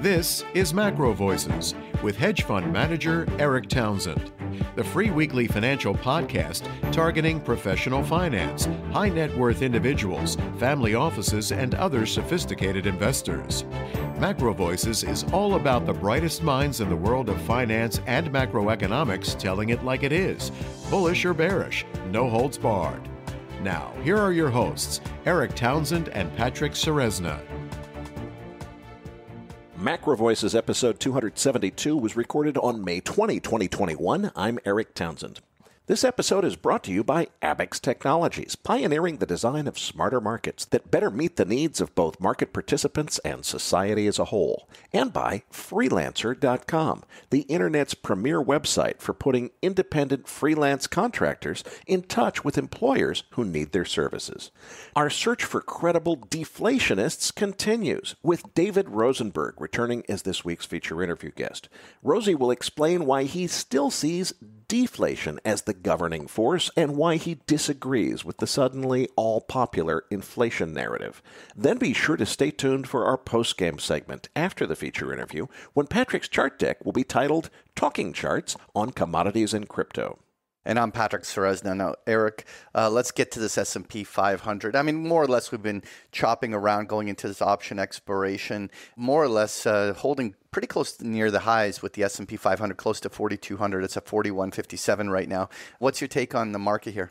This is Macro Voices with hedge fund manager Erik Townsend, the free weekly financial podcast targeting professional finance, high net worth individuals, family offices, and other sophisticated investors. Macro Voices is all about the brightest minds in the world of finance and macroeconomics telling it like it is, bullish or bearish, no holds barred. Now, here are your hosts, Erik Townsend and Patrick Ceresna. Macro Voices episode 272 was recorded on May 20, 2021. I'm Erik Townsend. This episode is brought to you by Abaxx Technologies, pioneering the design of smarter markets that better meet the needs of both market participants and society as a whole, and by Freelancer.com, the internet's premier website for putting independent freelance contractors in touch with employers who need their services. Our search for credible deflationists continues, with David Rosenberg returning as this week's feature interview guest. Rosie will explain why he still sees deflation as the governing force and why he disagrees with the suddenly all popular inflation narrative. Then be sure to stay tuned for our post game segment after the feature interview when Patrick's chart deck will be titled Talking Charts on Commodities and Crypto. And I'm Patrick Ceresna. Now, Erik, uh, let's get to this S&P 500. I mean, more or less, we've been chopping around going into this option expiration, more or less uh, holding pretty close to near the highs with the S&P 500, close to 4,200. It's at 4157 right now. What's your take on the market here?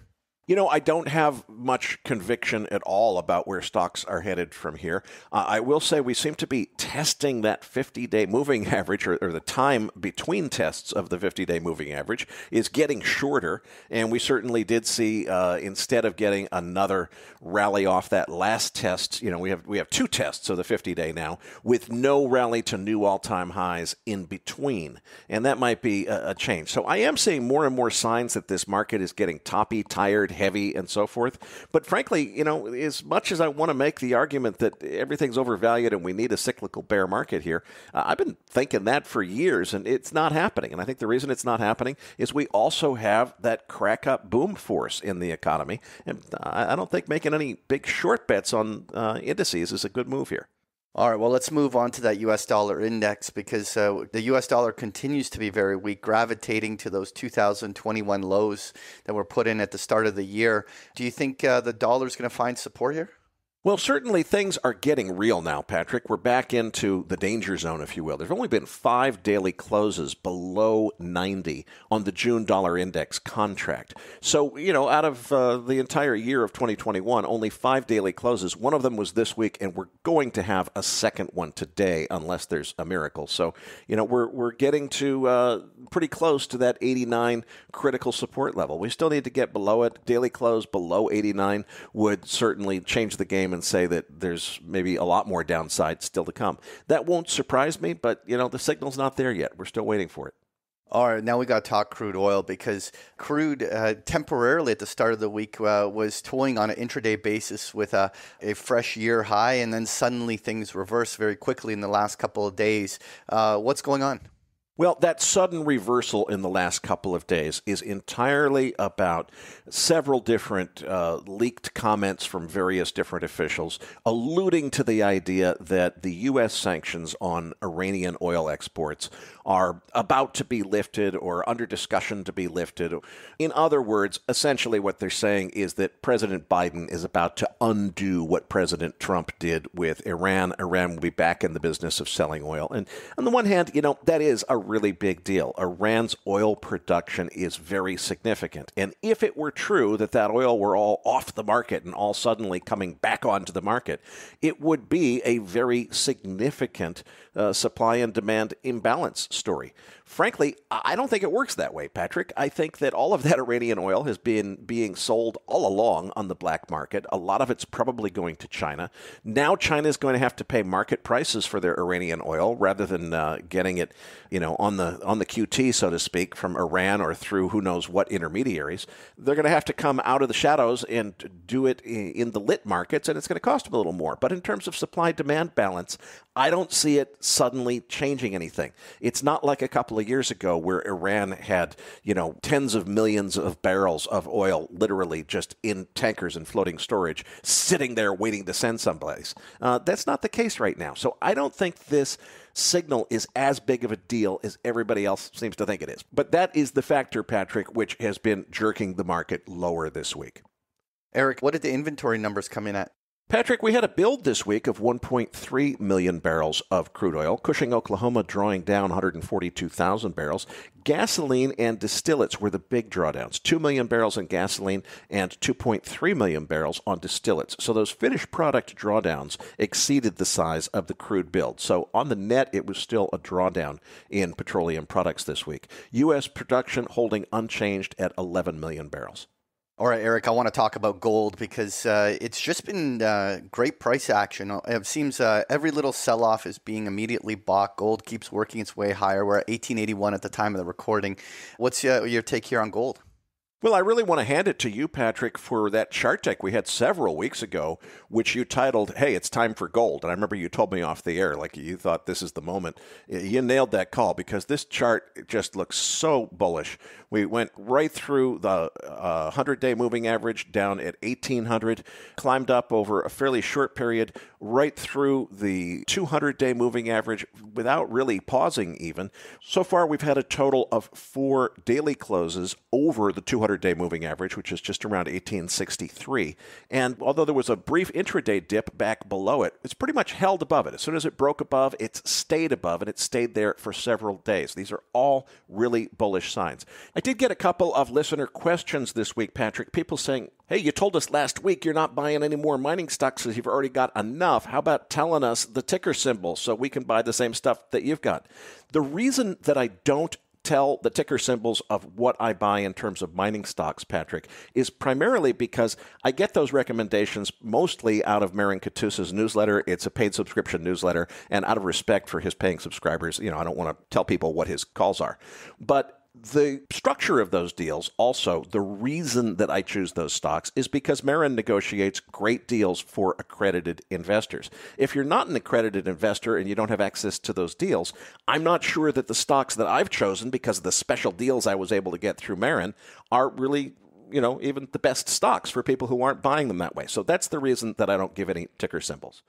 You know, I don't have much conviction at all about where stocks are headed from here. Uh, I will say we seem to be testing that 50 day moving average, or, or, the time between tests of the 50 day moving average is getting shorter. And we certainly did see, uh, instead of getting another rally off that last test, you know, we have, we have two tests of the 50 day now with no rally to new all time highs in between. And that might be a, a change. So I am seeing more and more signs that this market is getting toppy, tired, heavy and so forth. But frankly, you know, as much as I want to make the argument that everything's overvalued and we need a cyclical bear market here, uh, I've been thinking that for years and it's not happening. And I think the reason it's not happening is we also have that crack up boom force in the economy. And I don't think making any big short bets on uh, indices is a good move here. All right, well, let's move on to that US dollar index because uh, the US dollar continues to be very weak, gravitating to those 2021 lows that were put in at the start of the year. Do you think uh, the dollar is going to find support here? Well, certainly things are getting real now, Patrick. We're back into the danger zone, if you will. There's only been five daily closes below 90 on the June dollar index contract. So, you know, out of uh, the entire year of 2021, only five daily closes. One of them was this week, and we're going to have a second one today, unless there's a miracle. So, you know, we're, we're getting to uh, pretty close to that 89 critical support level. We still need to get below it. Daily close below 89 would certainly change the game and say that there's maybe a lot more downside still to come. That won't surprise me, but you know the signal's not there yet. We're still waiting for it. All right, now we got to talk crude oil because crude uh, temporarily at the start of the week uh, was toying on an intraday basis with a, a, fresh year high, and then suddenly things reversed very quickly in the last couple of days. Uh, what's going on? Well, that sudden reversal in the last couple of days is entirely about several different uh, leaked comments from various different officials alluding to the idea that the U.S. sanctions on Iranian oil exports are about to be lifted or under discussion to be lifted. In other words, essentially what they're saying is that President Biden is about to undo what President Trump did with Iran. Iran will be back in the business of selling oil. And on the one hand, you know, that is a really big deal. Iran's oil production is very significant. And if it were true that that oil were all off the market and all suddenly coming back onto the market, it would be a very significant uh, supply and demand imbalance story. Frankly, I don't think it works that way, Patrick. I think that all of that Iranian oil has been being sold all along on the black market. A lot of it's probably going to China. Now China is going to have to pay market prices for their Iranian oil rather than uh, getting it, you know, on the on the QT, so to speak, from Iran or through who knows what intermediaries. They're going to have to come out of the shadows and do it in the lit markets, and it's going to cost them a little more. But in terms of supply demand balance, I don't see it suddenly changing anything. It's not like a couple of years ago where Iran had, you know, tens of millions of barrels of oil literally just in tankers and floating storage sitting there waiting to send someplace. Uh, that's not the case right now. So I don't think this signal is as big of a deal as everybody else seems to think it is. But that is the factor, Patrick, which has been jerking the market lower this week. Erik, what did the inventory numbers come in at? Patrick, we had a build this week of 1.3 million barrels of crude oil. Cushing, Oklahoma drawing down 142,000 barrels. Gasoline and distillates were the big drawdowns 2 million barrels in gasoline and 2.3 million barrels on distillates. So those finished product drawdowns exceeded the size of the crude build. So on the net, it was still a drawdown in petroleum products this week. U.S. production holding unchanged at 11 million barrels. All right, Erik, I want to talk about gold because uh, it's just been uh, great price action. It seems uh, every little sell off is being immediately bought. Gold keeps working its way higher. We're at 1881 at the time of the recording. What's uh, your take here on gold? Well, I really want to hand it to you, Patrick, for that chart deck we had several weeks ago, which you titled, Hey, it's time for gold. And I remember you told me off the air, like you thought this is the moment. You nailed that call because this chart just looks so bullish. We went right through the uh, 100 day moving average down at 1800, climbed up over a fairly short period, right through the 200 day moving average without really pausing even. So far, we've had a total of four daily closes over the 200 200 day moving average, which is just around 1863. And although there was a brief intraday dip back below it, it's pretty much held above it. As soon as it broke above, it stayed above, and it stayed there for several days. These are all really bullish signs. I did get a couple of listener questions this week, Patrick. People saying, Hey, you told us last week you're not buying any more mining stocks because you've already got enough. How about telling us the ticker symbol so we can buy the same stuff that you've got? The reason that I don't tell the ticker symbols of what I buy in terms of mining stocks, Patrick, is primarily because I get those recommendations mostly out of Marin Katusa's newsletter. It's a paid subscription newsletter, and out of respect for his paying subscribers, you know, I don't want to tell people what his calls are. But the structure of those deals, also, the reason that I choose those stocks is because Marin negotiates great deals for accredited investors. If you're not an accredited investor and you don't have access to those deals, I'm not sure that the stocks that I've chosen, because of the special deals I was able to get through Marin, are really you know, even the best stocks for people who aren't buying them that way. So that's the reason that I don't give any ticker symbols.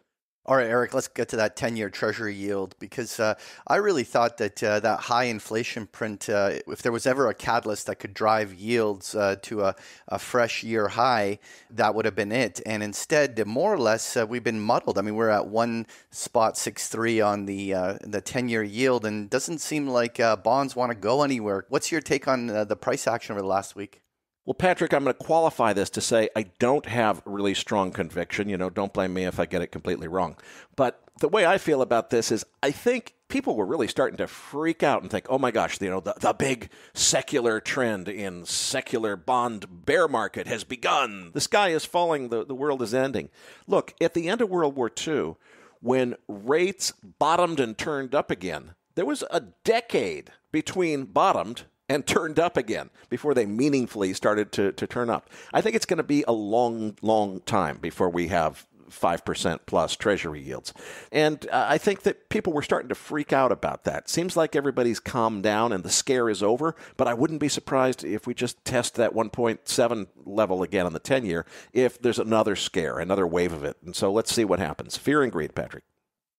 All right, Erik, let's get to that 10 year Treasury yield because uh, I really thought that uh, that high inflation print, uh, if there was ever a catalyst that could drive yields uh, to a, a, fresh year high, that would have been it. And instead, more or less, uh, we've been muddled. I mean, we're at one spot six three on the uh, the 10 year yield, and doesn't seem like bonds want to go anywhere. What's your take on the price action over the last week? Well, Patrick, I'm going to qualify this to say I don't have really strong conviction. You know, don't blame me if I get it completely wrong. But the way I feel about this is I think people were really starting to freak out and think, oh my gosh, you know, the, the big secular trend in secular bond bear market has begun. The sky is falling, the, the world is ending. Look, at the end of World War II, when rates bottomed and turned up again, there was a decade between bottomed and turned up again before they meaningfully started to, to turn up. I think it's going to be a long, long time before we have 5% plus treasury yields. And uh, I think that people were starting to freak out about that. Seems like everybody's calmed down and the scare is over, but I wouldn't be surprised if we just test that 1.7 level again on the 10 year if there's another scare, another wave of it. And so let's see what happens. Fear and greed, Patrick.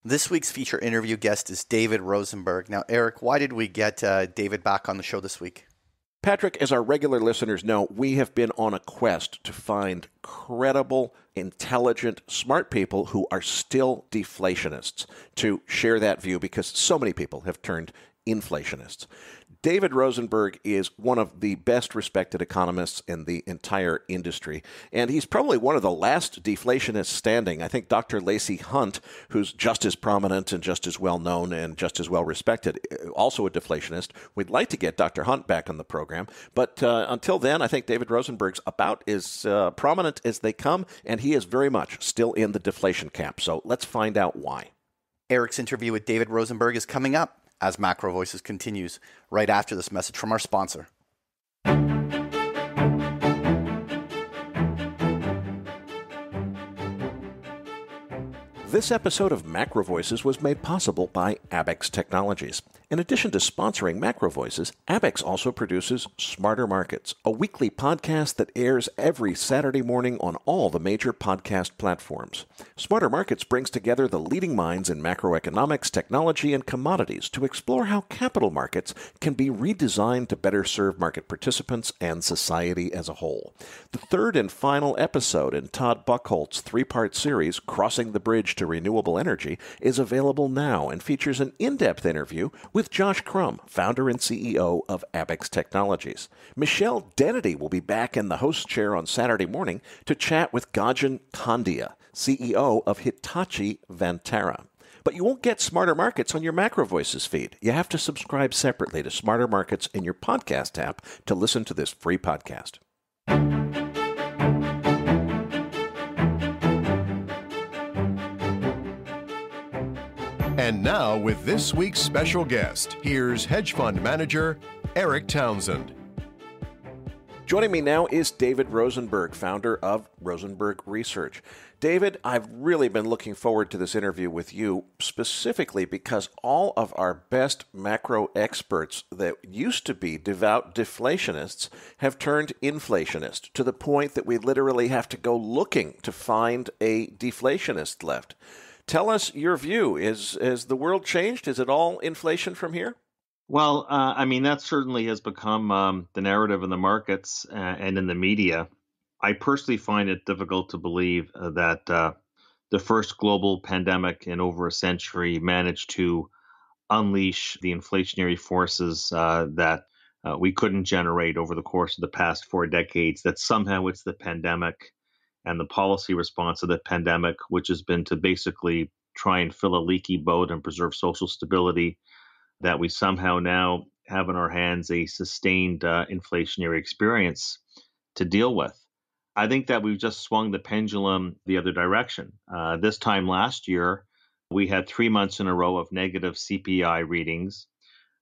This week's feature interview guest is David Rosenberg. Now, Erik, why did we get uh, David back on the show this week? Patrick, as our regular listeners know, we have been on a quest to find credible, intelligent, smart people who are still deflationists to share that view because so many people have turned inflationists. David Rosenberg is one of the best respected economists in the entire industry, and he's probably one of the last deflationists standing. I think Dr. Lacey Hunt, who's just as prominent and just as well known and just as well respected, also a deflationist. We'd like to get Dr. Hunt back on the program, but uh, until then, I think David Rosenberg's about as uh, prominent as they come, and he is very much still in the deflation camp. So let's find out why. Erik's interview with David Rosenberg is coming up as Macro Voices continues right after this message from our sponsor. This episode of Macro Voices was made possible by Abaxx Technologies. In addition to sponsoring Macro Voices, Abaxx also produces Smarter Markets, a weekly podcast that airs every Saturday morning on all the major podcast platforms. Smarter Markets brings together the leading minds in macroeconomics, technology, and commodities to explore how capital markets can be redesigned to better serve market participants and society as a whole. The third and final episode in Todd Buchholz's three part series, Crossing the Bridge to Renewable Energy, is available now and features an in depth interview with Josh Crumb, founder and CEO of Abaxx Technologies. Michelle Dennedy will be back in the host chair on Saturday morning to chat with Gajen Kandiah, CEO of Hitachi Vantara. But you won't get Smarter Markets on your Macro Voices feed. You have to subscribe separately to Smarter Markets in your podcast app to listen to this free podcast. And now, with this week's special guest, here's hedge fund manager Erik Townsend. Joining me now is David Rosenberg, founder of Rosenberg Research. David, I've really been looking forward to this interview with you specifically because all of our best macro experts that used to be devout deflationists have turned inflationist to the point that we literally have to go looking to find a deflationist left. Tell us your view. Is has the world changed? Is it all inflation from here? Well, uh, I mean, that certainly has become um, the narrative in the markets uh, and in the media. I personally find it difficult to believe uh, that uh, the first global pandemic in over a century managed to unleash the inflationary forces uh, that uh, we couldn't generate over the course of the past four decades, that somehow it's the pandemic and the policy response to the pandemic, which has been to basically try and fill a leaky boat and preserve social stability that we somehow now have in our hands a sustained uh, inflationary experience to deal with. I think that we've just swung the pendulum the other direction. Uh, this time last year, we had three months in a row of negative CPI readings.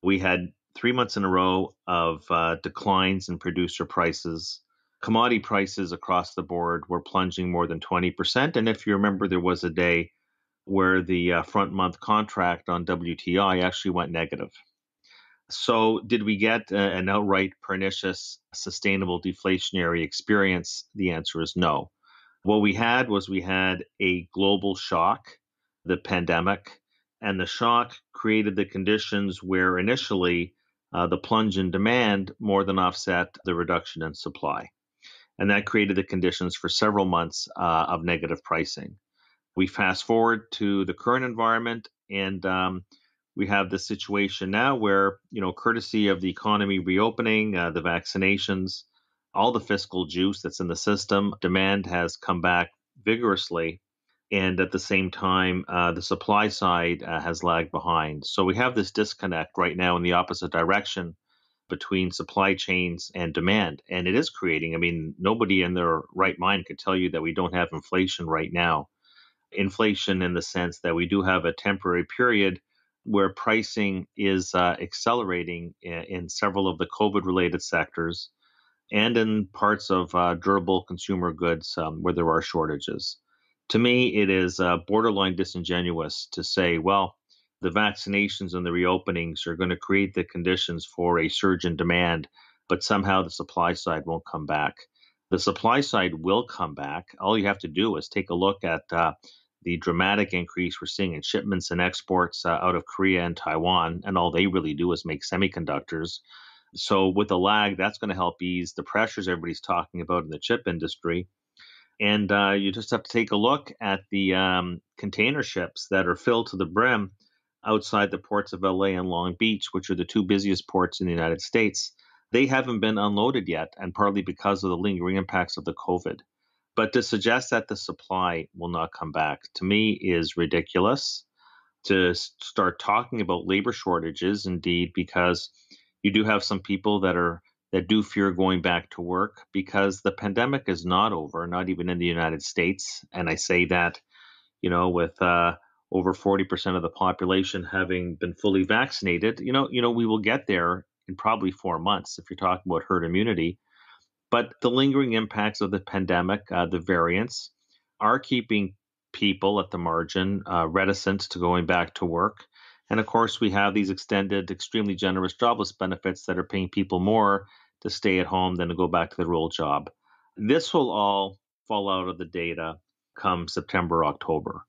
We had three months in a row of uh, declines in producer prices. Commodity prices across the board were plunging more than 20%. And if you remember, there was a day where the uh, front month contract on WTI actually went negative. So, did we get uh, an outright pernicious, sustainable deflationary experience? The answer is no. What we had was we had a global shock, the pandemic, and the shock created the conditions where initially uh, the plunge in demand more than offset the reduction in supply. And that created the conditions for several months uh, of negative pricing. We fast forward to the current environment, and um, we have the situation now where, you know, courtesy of the economy reopening, uh, the vaccinations, all the fiscal juice that's in the system, demand has come back vigorously. And at the same time, uh, the supply side uh, has lagged behind. So we have this disconnect right now in the opposite direction between supply chains and demand. And it is creating, I mean, nobody in their right mind could tell you that we don't have inflation right now inflation in the sense that we do have a temporary period where pricing is uh, accelerating in, in, several of the COVID related sectors and in parts of uh, durable consumer goods um, where there are shortages. To me, it is uh, borderline disingenuous to say, well, the vaccinations and the reopenings are going to create the conditions for a surge in demand, but somehow the supply side won't come back. The supply side will come back. All you have to do is take a look at uh, the dramatic increase we're seeing in shipments and exports uh, out of Korea and Taiwan, and all they really do is make semiconductors. So, with a lag, that's going to help ease the pressures everybody's talking about in the chip industry. And uh, you just have to take a look at the um, container ships that are filled to the brim outside the ports of LA and Long Beach, which are the two busiest ports in the United States. They haven't been unloaded yet, and partly because of the lingering impacts of the COVID. But to suggest that the supply will not come back to me is ridiculous. To start talking about labor shortages, indeed, because you do have some people that are that do fear going back to work because the pandemic is not over, not even in the United States. And I say that, you know, with uh, over 40% of the population having been fully vaccinated, you know, you know, we will get there in probably four months if you're talking about herd immunity. But the lingering impacts of the pandemic, uh, the variants, are keeping people at the margin uh, reticent to going back to work. And of course, we have these extended, extremely generous jobless benefits that are paying people more to stay at home than to go back to their old job. This will all fall out of the data come September, October,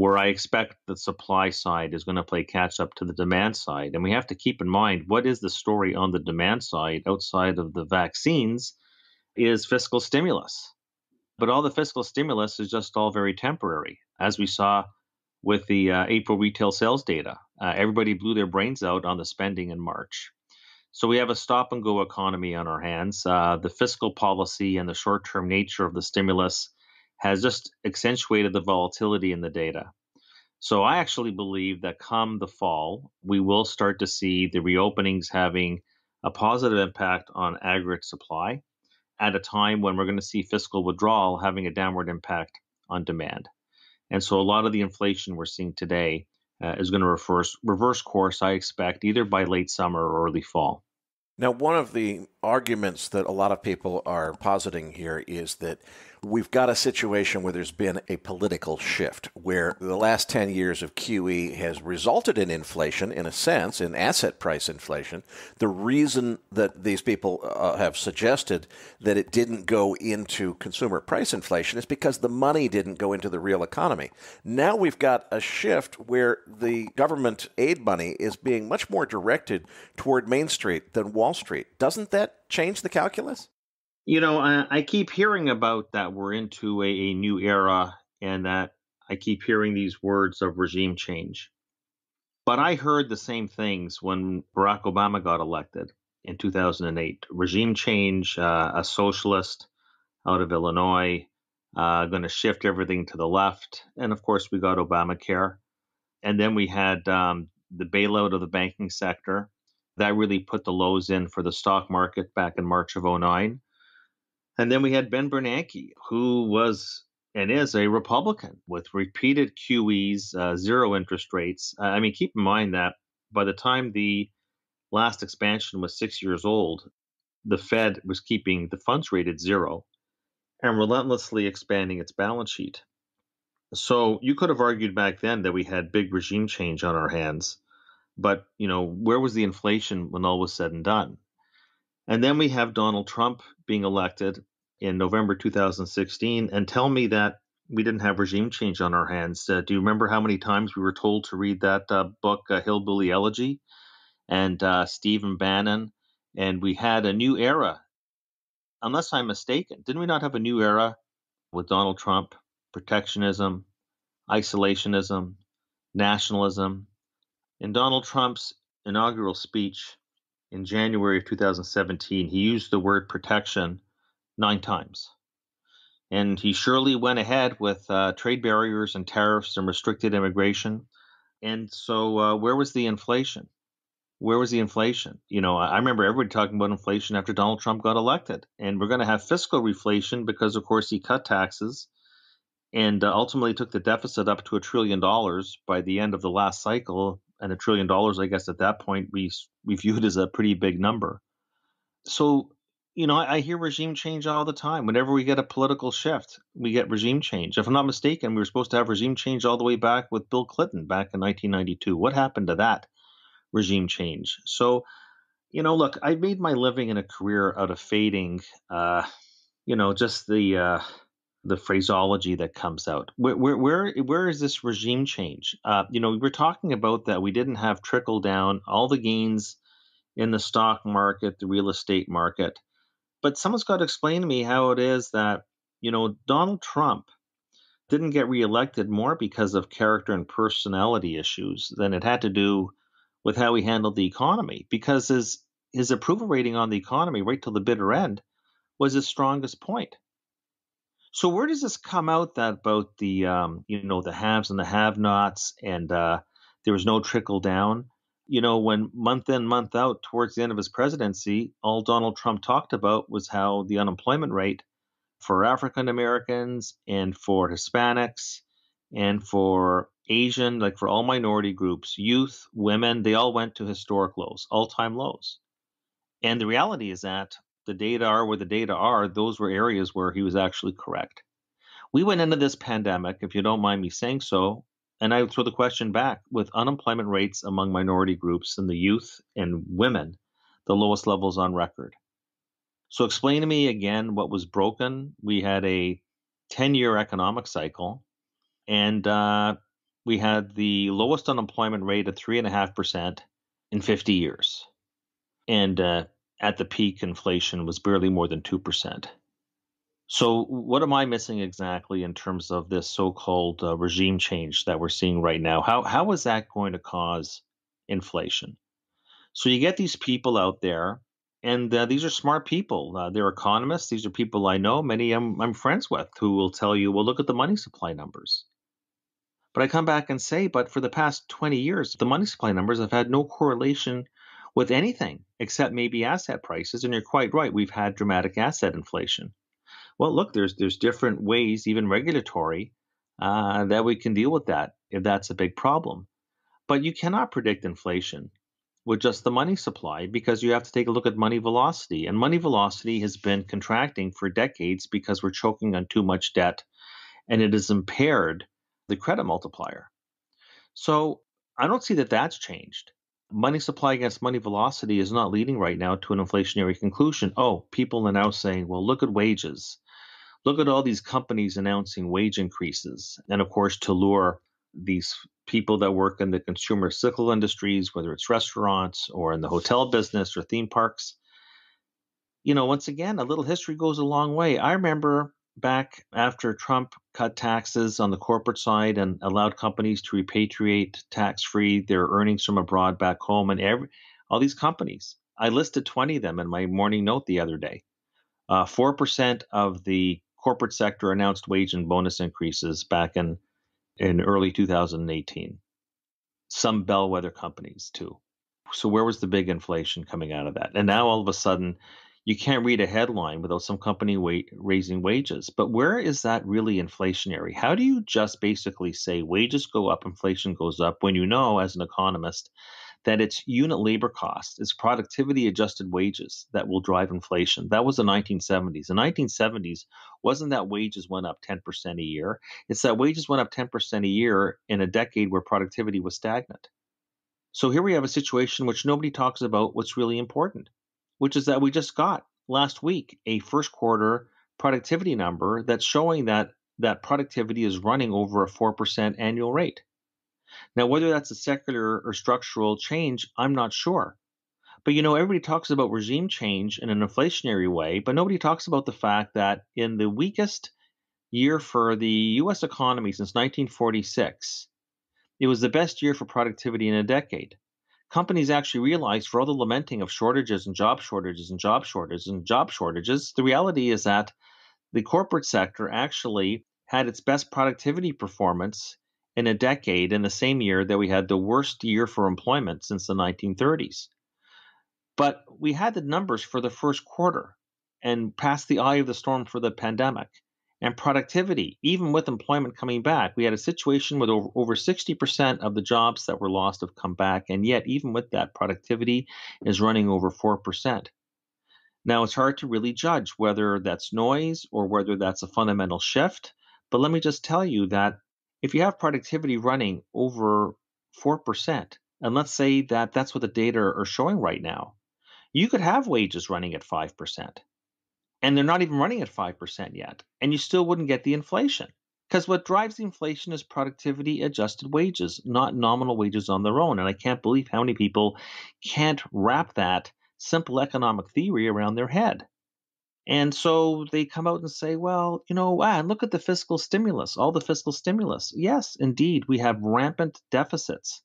where I expect the supply side is going to play catch up to the demand side. And we have to keep in mind what is the story on the demand side outside of the vaccines is fiscal stimulus. But all the fiscal stimulus is just all very temporary, as we saw with the uh, April retail sales data. Uh, everybody blew their brains out on the spending in March. So we have a stop and go economy on our hands. Uh, the fiscal policy and the short term nature of the stimulus has just accentuated the volatility in the data. So I actually believe that come the fall, we will start to see the reopenings having a positive impact on aggregate supply at a time when we're going to see fiscal withdrawal having a downward impact on demand. And so a lot of the inflation we're seeing today uh, is going to reverse, reverse course, I expect, either by late summer or early fall. Now, one of the arguments that a lot of people are positing here is that we've got a situation where there's been a political shift, where the last 10 years of QE has resulted in inflation, in a sense, in asset price inflation. The reason that these people uh, have suggested that it didn't go into consumer price inflation is because the money didn't go into the real economy. Now we've got a shift where the government aid money is being much more directed toward Main Street than Wall Street. Doesn't that change the calculus? You know, I, I keep hearing about that we're into a, a new era and that I keep hearing these words of regime change. But I heard the same things when Barack Obama got elected in 2008. Regime change, uh, a socialist out of Illinois, uh, going to shift everything to the left. And of course, we got Obamacare. And then we had um, the bailout of the banking sector. That really put the lows in for the stock market back in March of 09. And then we had Ben Bernanke, who was and is a Republican with repeated QEs, uh, zero interest rates. Uh, I mean, keep in mind that by the time the last expansion was six years old, the Fed was keeping the funds rate at zero and relentlessly expanding its balance sheet. So you could have argued back then that we had big regime change on our hands. But, you know, where was the inflation when all was said and done? And then we have Donald Trump being elected in November 2016 and tell me that we didn't have regime change on our hands. Uh, do you remember how many times we were told to read that uh, book, uh, Hillbilly Elegy, and uh, Stephen Bannon? And we had a new era, unless I'm mistaken. Didn't we not have a new era with Donald Trump? Protectionism, isolationism, nationalism. In Donald Trump's inaugural speech in January of 2017, he used the word protection nine times. And he surely went ahead with uh, trade barriers and tariffs and restricted immigration. And so, uh, where was the inflation? Where was the inflation? You know, I remember everybody talking about inflation after Donald Trump got elected. And we're going to have fiscal reflation because, of course, he cut taxes and uh, ultimately took the deficit up to a trillion dollars by the end of the last cycle. And a trillion dollars, I guess, at that point, we, we viewed as a pretty big number. So you know, I, I, hear regime change all the time. Whenever we get a political shift, we get regime change. If I'm not mistaken, we were supposed to have regime change all the way back with Bill Clinton back in 1992. What happened to that regime change? So, you know, look, I made my living in a career out of fading, uh, you know, just the uh, the phraseology that comes out. Where where where, where is this regime change? Uh, you know, we were talking about that we didn't have trickle down all the gains in the stock market, the real estate market but someone's got to explain to me how it is that, you know, Donald Trump didn't get reelected more because of character and personality issues than it had to do with how he handled the economy. Because his his approval rating on the economy right till the bitter end was his strongest point. So where does this come out that about the um, you know the haves and the have-nots and uh, there was no trickle down? you know, when month in, month out, towards the end of his presidency, all Donald Trump talked about was how the unemployment rate for African Americans and for Hispanics and for Asian, like for all minority groups, youth, women, they all went to historic lows, all time lows. And the reality is that the data are where the data are. Those were areas where he was actually correct. We went into this pandemic, if you don't mind me saying so, And I throw the question back with unemployment rates among minority groups and the youth and women, the lowest levels on record. So explain to me again what was broken. We had a 10 year economic cycle, and uh, we had the lowest unemployment rate of 3.5% in 50 years. And uh, at the peak, inflation was barely more than 2%. So, what am I missing exactly in terms of this so called uh, regime change that we're seeing right now? How, how is that going to cause inflation? So, you get these people out there and uh, these are smart people. Uh, they're economists. These are people I know, many I'm, I'm friends with, who will tell you, well, look at the money supply numbers. But I come back and say, but for the past 20 years, the money supply numbers have had no correlation with anything except maybe asset prices. And you're quite right, we've had dramatic asset inflation. Well, look, there's there's different ways, even regulatory, uh, that we can deal with that if that's a big problem. But you cannot predict inflation with just the money supply because you have to take a look at money velocity. And money velocity has been contracting for decades because we're choking on too much debt and it has impaired the credit multiplier. So I don't see that that's changed. Money supply against money velocity is not leading right now to an inflationary conclusion. Oh, people are now saying, well, look at wages. Look at all these companies announcing wage increases. And of course, to lure these people that work in the consumer cyclical industries, whether it's restaurants or in the hotel business or theme parks. You know, once again, a little history goes a long way. I remember back after Trump cut taxes on the corporate side and allowed companies to repatriate tax free their earnings from abroad back home, and every all these companies. I listed 20 of them in my morning note the other day. Uh, 4% of the corporate sector announced wage and bonus increases back in in early 2018. Some bellwether companies too. So where was the big inflation coming out of that? And now all of a sudden, you can't read a headline without some company raising wages. But where is that really inflationary? How do you just basically say wages go up, inflation goes up when you know, as an economist, that it's unit labor cost, it's productivity adjusted wages that will drive inflation. That was the 1970s. The 1970s wasn't that wages went up 10% a year. It's that wages went up 10% a year in a decade where productivity was stagnant. So here we have a situation which nobody talks about what's really important, which is that we just got last week a first quarter productivity number that's showing that that productivity is running over a 4% annual rate. Now, whether that's a secular or structural change, I'm not sure. But you know, everybody talks about regime change in an inflationary way, but nobody talks about the fact that in the weakest year for the US economy since 1946, it was the best year for productivity in a decade. Companies actually realized for all the lamenting of shortages and job shortages and job shortages and job shortages, the reality is that the corporate sector actually had its best productivity performance in a decade in the same year that we had the worst year for employment since the 1930s. But we had the numbers for the first quarter and passed the eye of the storm for the pandemic. And productivity, even with employment coming back, we had a situation with over, over 60% of the jobs that were lost have come back. And yet, even with that, productivity is running over 4%. Now, it's hard to really judge whether that's noise or whether that's a fundamental shift. But let me just tell you that if you have productivity running over 4%, and let's say that that's what the data are showing right now, you could have wages running at 5%. And they're not even running at 5% yet. And you still wouldn't get the inflation. Because what drives the inflation is productivity adjusted wages, not nominal wages on their own. And I can't believe how many people can't wrap that simple economic theory around their head. And so they come out and say, well, you know, ah, look at the fiscal stimulus, all the fiscal stimulus. Yes, indeed, we have rampant deficits.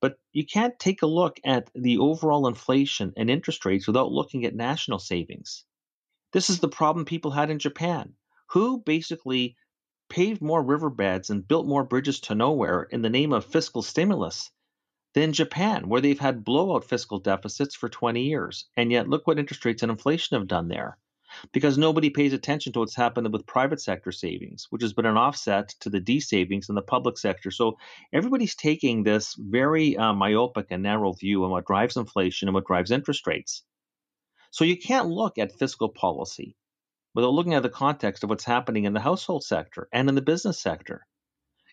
But you can't take a look at the overall inflation and interest rates without looking at national savings. This is the problem people had in Japan, who basically paved more riverbeds and built more bridges to nowhere in the name of fiscal stimulus than Japan, where they've had blowout fiscal deficits for 20 years. And yet, look what interest rates and inflation have done there because nobody pays attention to what's happened with private sector savings, which has been an offset to the D savings in the public sector. So everybody's taking this very uh, myopic and narrow view on what drives inflation and what drives interest rates. So you can't look at fiscal policy without looking at the context of what's happening in the household sector and in the business sector.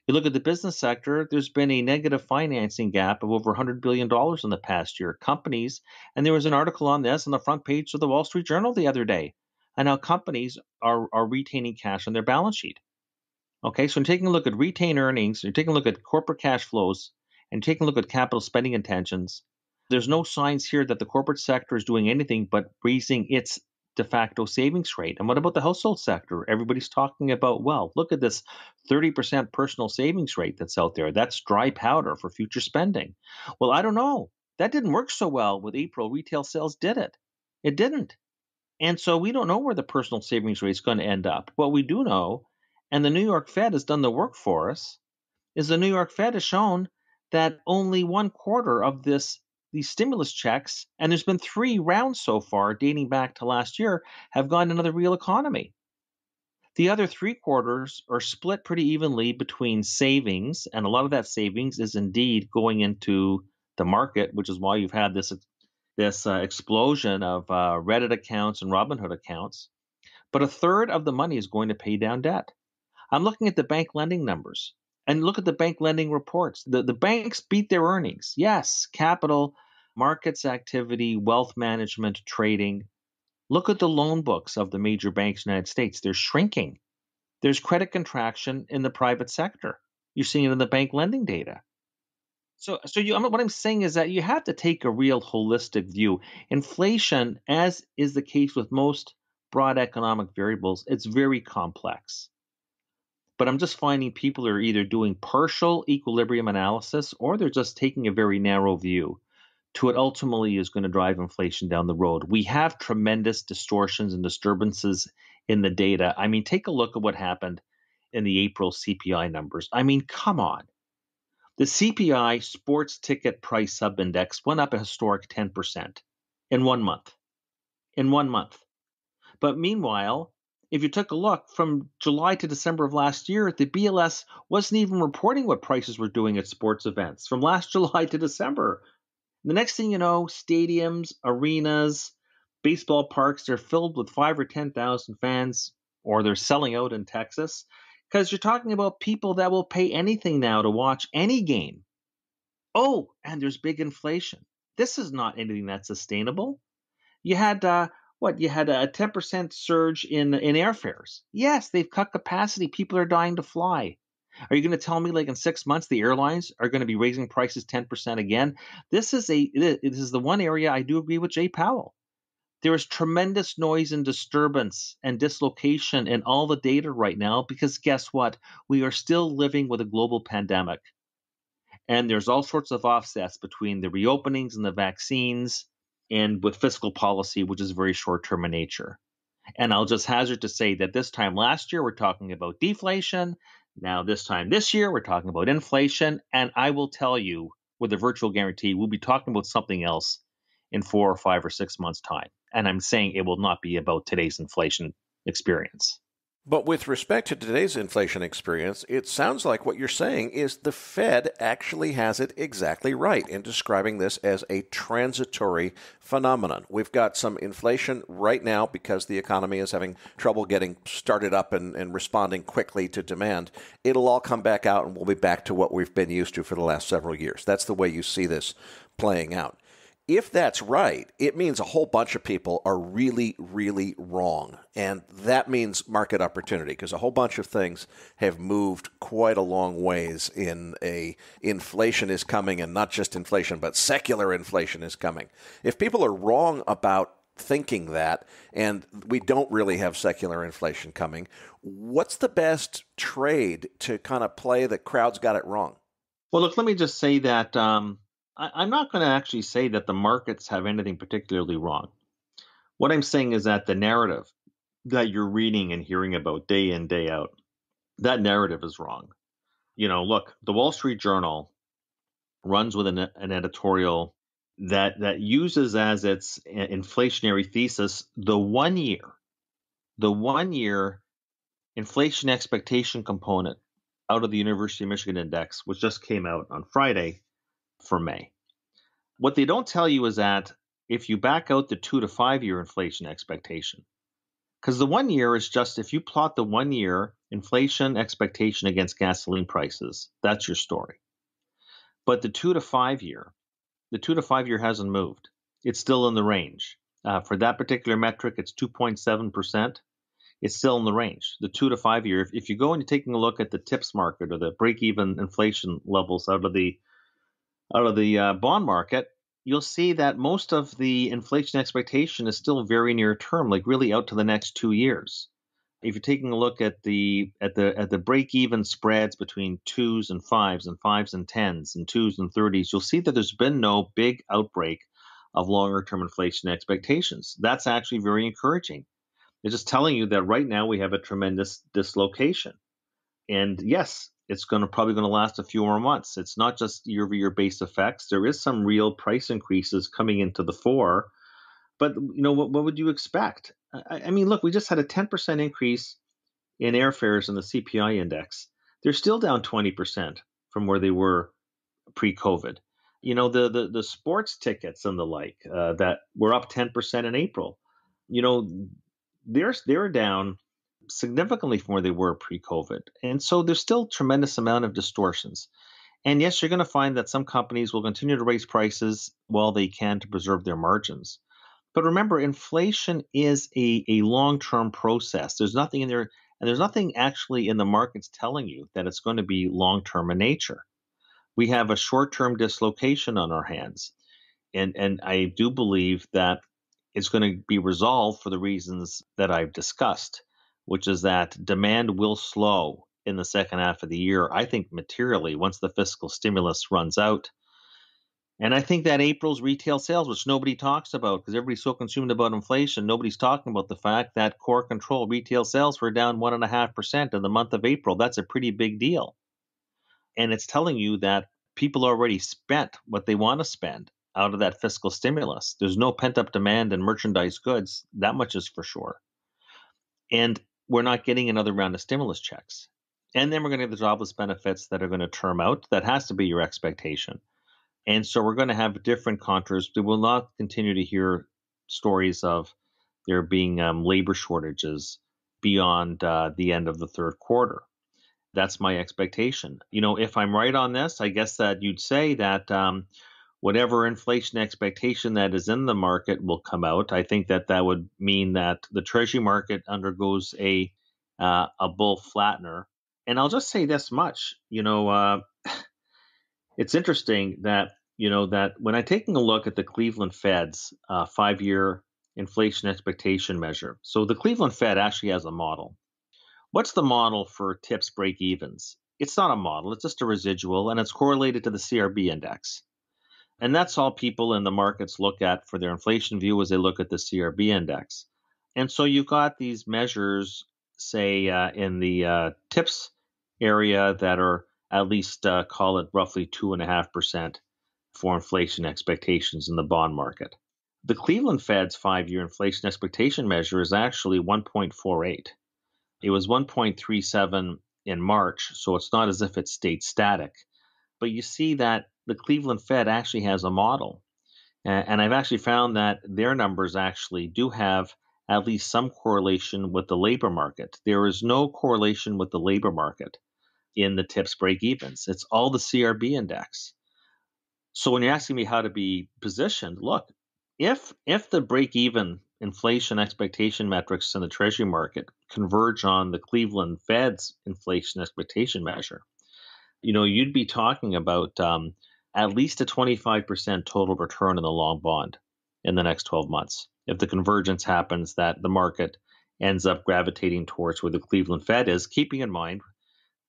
You look at the business sector, there's been a negative financing gap of over $100 billion in the past year. Companies, and there was an article on this on the front page of the Wall Street Journal the other day, and how companies are, are retaining cash on their balance sheet. Okay, so in taking a look at retained earnings, you're taking a look at corporate cash flows, and taking a look at capital spending intentions, there's no signs here that the corporate sector is doing anything but raising its de facto savings rate. And what about the household sector? Everybody's talking about, well, look at this 30% personal savings rate that's out there. That's dry powder for future spending. Well, I don't know. That didn't work so well with April retail sales, did it? It didn't. And so we don't know where the personal savings rate is going to end up. What we do know, and the New York Fed has done the work for us, is the New York Fed has shown that only one quarter of this these stimulus checks, and there's been three rounds so far dating back to last year, have gone into the real economy. The other three quarters are split pretty evenly between savings, and a lot of that savings is indeed going into the market, which is why you've had this this uh, explosion of uh, Reddit accounts and Robinhood accounts. But a third of the money is going to pay down debt. I'm looking at the bank lending numbers and look at the bank lending reports. The, the banks beat their earnings. Yes, capital, markets activity, wealth management, trading. Look at the loan books of the major banks in the United States. They're shrinking. There's credit contraction in the private sector. You're seeing it in the bank lending data. So, so you, what I'm saying is that you have to take a real holistic view. Inflation, as is the case with most broad economic variables, it's very complex but I'm just finding people are either doing partial equilibrium analysis or they're just taking a very narrow view to what ultimately is going to drive inflation down the road. We have tremendous distortions and disturbances in the data. I mean, take a look at what happened in the April CPI numbers. I mean, come on. The CPI sports ticket price subindex went up a historic 10% in one month. In one month. But meanwhile, if you took a look from July to December of last year, the BLS wasn't even reporting what prices were doing at sports events from last July to December. The next thing you know, stadiums, arenas, baseball parks, they're filled with five or 10,000 fans, or they're selling out in Texas because you're talking about people that will pay anything now to watch any game. Oh, and there's big inflation. This is not anything that's sustainable. You had uh, what you had a 10% surge in in airfares. Yes, they've cut capacity. People are dying to fly. Are you going to tell me like in six months the airlines are going to be raising prices 10% again? This is a this is the one area I do agree with Jay Powell. There is tremendous noise and disturbance and dislocation in all the data right now because guess what? We are still living with a global pandemic. And there's all sorts of offsets between the reopenings and the vaccines and with fiscal policy, which is very short term in nature. And I'll just hazard to say that this time last year, we're talking about deflation. Now, this time this year, we're talking about inflation. And I will tell you with a virtual guarantee, we'll be talking about something else in four or five or six months' time. And I'm saying it will not be about today's inflation experience. But with respect to today's inflation experience, it sounds like what you're saying is the Fed actually has it exactly right in describing this as a transitory phenomenon. We've got some inflation right now because the economy is having trouble getting started up and, and responding quickly to demand. It'll all come back out and we'll be back to what we've been used to for the last several years. That's the way you see this playing out if that's right, it means a whole bunch of people are really, really wrong. And that means market opportunity because a whole bunch of things have moved quite a long ways in a inflation is coming and not just inflation, but secular inflation is coming. If people are wrong about thinking that and we don't really have secular inflation coming, what's the best trade to kind of play the crowd's got it wrong? Well, look, let me just say that um, I, am not going to actually say that the markets have anything particularly wrong. What I'm saying is that the narrative that you're reading and hearing about day in, day out, that narrative is wrong. You know, look, the Wall Street Journal runs with an, an editorial that that uses as its eh, inflationary thesis the one year, the one year inflation expectation component out of the University of Michigan Index, which just came out on Friday, for May. What they don't tell you is that if you back out the two to five year inflation expectation, because the one year is just if you plot the one year inflation expectation against gasoline prices. That's your story. But the two to five year, the two to five year hasn't moved. It's still in the range. Uh, for that particular metric, it's 2.7%. It's still in the range. The two to five year, if, if you go and you're taking a look at the TIPS market or the break even inflation levels out of the out of the uh, bond market, you'll see that most of the inflation expectation is still very near term, like really out to the next two years. If you're taking a look at the at the at the break even spreads between twos and fives and fives and tens and twos and thirties, you'll see that there's been no big outbreak of longer term inflation expectations. That's actually very encouraging. It's just telling you that right now we have a tremendous dislocation. And yes, it's going to probably going to last a few more months. It's not just year over year base effects. There is some real price increases coming into the fore. But you know what, what would you expect? I, I mean, look, we just had a 10% increase in airfares in the CPI index. They're still down 20% from where they were pre-COVID. You know, the the, the sports tickets and the like uh, that were up 10% in April. You know, they're they're down significantly from where they were pre-COVID. And so there's still tremendous amount of distortions. And yes, you're going to find that some companies will continue to raise prices while they can to preserve their margins. But remember, inflation is a, a long-term process. There's nothing in there, and there's nothing actually in the markets telling you that it's going to be long-term in nature. We have a short-term dislocation on our hands. And and I do believe that it's going to be resolved for the reasons that I've discussed which is that demand will slow in the second half of the year, I think materially once the fiscal stimulus runs out. And I think that April's retail sales, which nobody talks about because everybody's so consumed about inflation, nobody's talking about the fact that core control retail sales were down 1.5% in the month of April. That's a pretty big deal. And it's telling you that people already spent what they want to spend out of that fiscal stimulus. There's no pent up demand in merchandise goods. That much is for sure. And we're not getting another round of stimulus checks. And then we're going to get the jobless benefits that are going to term out. That has to be your expectation. And so we're going to have different contours. We will not continue to hear stories of there being um, labor shortages beyond uh, the end of the third quarter. That's my expectation. You know, if I'm right on this, I guess that you'd say that um, whatever inflation expectation that is in the market will come out. I think that that would mean that the treasury market undergoes a uh, a bull flattener. And I'll just say this much, you know, uh, it's interesting that you know that when I'm taking a look at the Cleveland Fed's uh, five-year inflation expectation measure. So the Cleveland Fed actually has a model. What's the model for TIPS break evens? It's not a model, it's just a residual, and it's correlated to the CRB index. And that's all people in the markets look at for their inflation view as they look at the CRB index. And so you've got these measures, say, uh, in the uh, TIPS area that are at least uh, call it roughly 2.5% for inflation expectations in the bond market. The Cleveland Fed's five year inflation expectation measure is actually 1.48. It was 1.37 in March, so it's not as if it stayed static. But you see that the Cleveland Fed actually has a model. And I've actually found that their numbers actually do have at least some correlation with the labor market. There is no correlation with the labor market in the TIPS break evens. It's all the CRB index. So when you're asking me how to be positioned, look, if if the break even inflation expectation metrics in the treasury market converge on the Cleveland Fed's inflation expectation measure, you know, you'd be talking about um, at least a 25% total return in the long bond in the next 12 months. If the convergence happens that the market ends up gravitating towards where the Cleveland Fed is, keeping in mind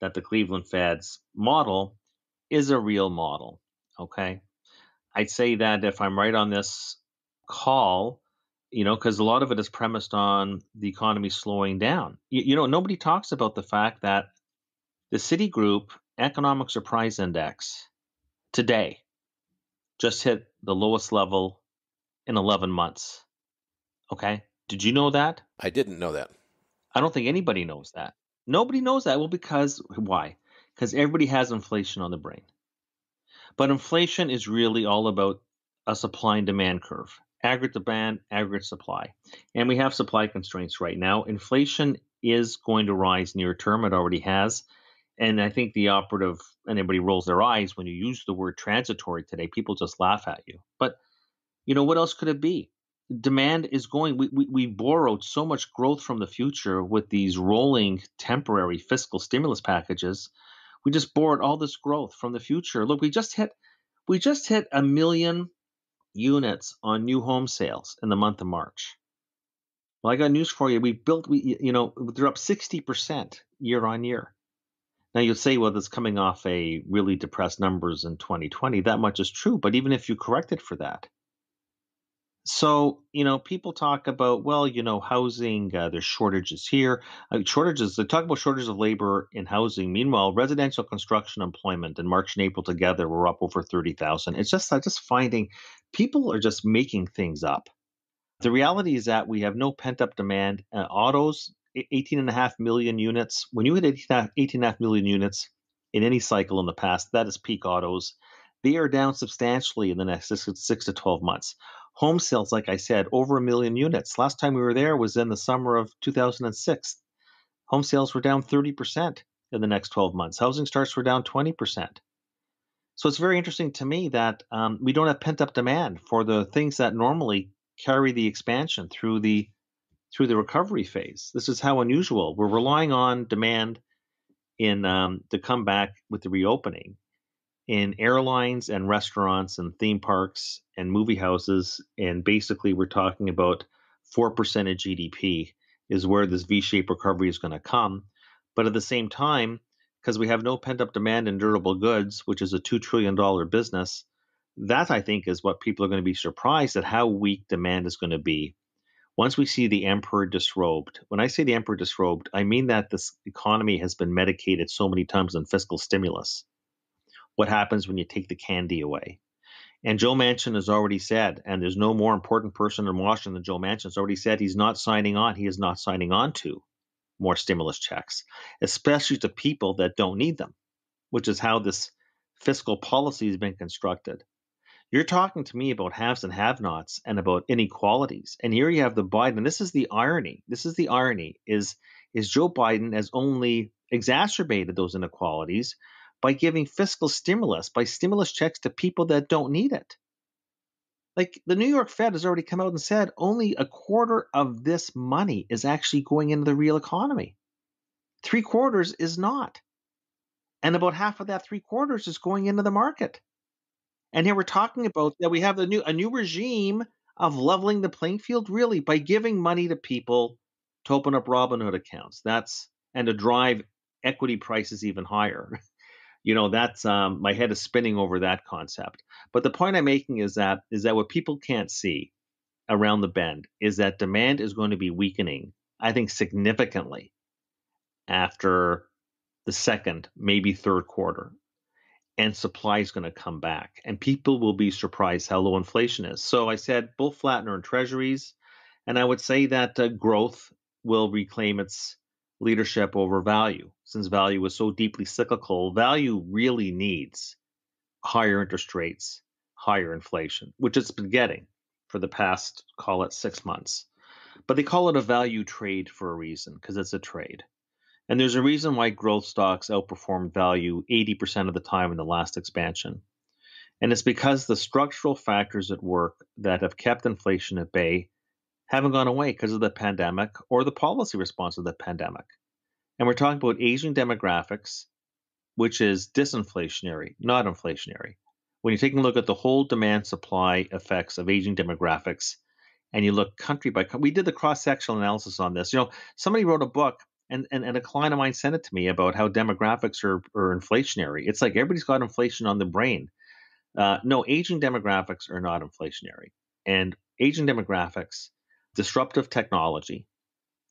that the Cleveland Fed's model is a real model. Okay. I'd say that if I'm right on this call, you know, because a lot of it is premised on the economy slowing down. You, you know, nobody talks about the fact that the Citigroup Economic Surprise Index today just hit the lowest level in 11 months. Okay. Did you know that? I didn't know that. I don't think anybody knows that. Nobody knows that. Well, because why? Because everybody has inflation on the brain. But inflation is really all about a supply and demand curve aggregate demand, aggregate supply. And we have supply constraints right now. Inflation is going to rise near term. It already has. And I think the operative, anybody rolls their eyes when you use the word transitory today, people just laugh at you. But, you know, what else could it be? Demand is going, we, we, we borrowed so much growth from the future with these rolling temporary fiscal stimulus packages. We just borrowed all this growth from the future. Look, we just hit, we just hit a million units on new home sales in the month of March. Well, I got news for you. We built, we, you know, they're up 60% year on year. Now you'll say, well, that's coming off a really depressed numbers in 2020. That much is true. But even if you corrected for that, so you know, people talk about, well, you know, housing. Uh, there's shortages here. Uh, shortages. They talk about shortages of labor in housing. Meanwhile, residential construction employment in March and April together were up over 30,000. It's just, I just finding people are just making things up. The reality is that we have no pent up demand. Uh, autos, 18.5 million units. When you hit 18.5 million units in any cycle in the past, that is peak autos. They are down substantially in the next six, six to 12 months. Home sales, like I said, over a million units. Last time we were there was in the summer of 2006. Home sales were down 30% in the next 12 months. Housing starts were down 20%. So it's very interesting to me that um, we don't have pent up demand for the things that normally carry the expansion through the through the recovery phase. This is how unusual. We're relying on demand in um, to come back with the reopening in airlines and restaurants and theme parks and movie houses. And basically, we're talking about 4% of GDP is where this V shaped recovery is going to come. But at the same time, because we have no pent up demand in durable goods, which is a $2 trillion business, that I think is what people are going to be surprised at how weak demand is going to be once we see the emperor disrobed, when I say the emperor disrobed, I mean that this economy has been medicated so many times in fiscal stimulus. What happens when you take the candy away? And Joe Manchin has already said, and there's no more important person in Washington than Joe Manchin has already said he's not signing on. He is not signing on to more stimulus checks, especially to people that don't need them, which is how this fiscal policy has been constructed. You're talking to me about haves and have nots and about inequalities. And here you have the Biden. And this is the irony. This is the irony is is Joe Biden has only exacerbated those inequalities by giving fiscal stimulus, by stimulus checks to people that don't need it. Like the New York Fed has already come out and said only a quarter of this money is actually going into the real economy. Three quarters is not. And about half of that three quarters is going into the market. And here we're talking about that we have a new a new regime of leveling the playing field really by giving money to people to open up Robinhood accounts. That's and to drive equity prices even higher. you know, that's um, my head is spinning over that concept. But the point I'm making is that is that what people can't see around the bend is that demand is going to be weakening. I think significantly after the second, maybe third quarter and supply is going to come back. And people will be surprised how low inflation is. So I said Bull Flattener and Treasuries. And I would say that uh, growth will reclaim its leadership over value. Since value is so deeply cyclical, value really needs higher interest rates, higher inflation, which it's been getting for the past, call it six months. But they call it a value trade for a reason, because it's a trade. And there's a reason why growth stocks outperformed value 80% of the time in the last expansion. And it's because the structural factors at work that have kept inflation at bay haven't gone away because of the pandemic or the policy response to the pandemic. And we're talking about aging demographics, which is disinflationary, not inflationary. When you're taking a look at the whole demand supply effects of aging demographics, and you look country by country, we did the cross sectional analysis on this. You know, somebody wrote a book and, and, and a client of mine sent it to me about how demographics are, are inflationary. It's like everybody's got inflation on the brain. Uh, no, aging demographics are not inflationary. And aging demographics, disruptive technology,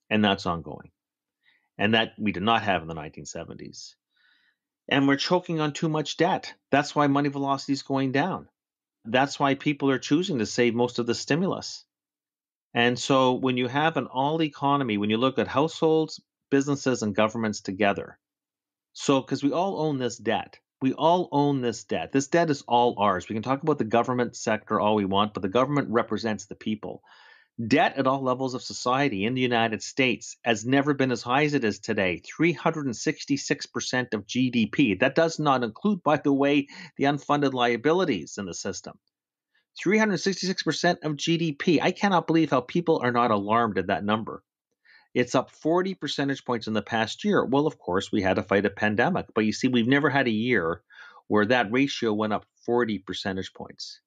and that's ongoing. And that we did not have in the 1970s. And we're choking on too much debt. That's why money velocity is going down. That's why people are choosing to save most of the stimulus. And so when you have an all economy, when you look at households, businesses and governments together. So, because we all own this debt, we all own this debt. This debt is all ours. We can talk about the government sector all we want, but the government represents the people. Debt at all levels of society in the United States has never been as high as it is today 366% of GDP. That does not include, by the way, the unfunded liabilities in the system. 366% of GDP. I cannot believe how people are not alarmed at that number. It's up 40 percentage points in the past year. Well, of course, we had to fight a pandemic, but you see, we've never had a year where that ratio went up 40 percentage points.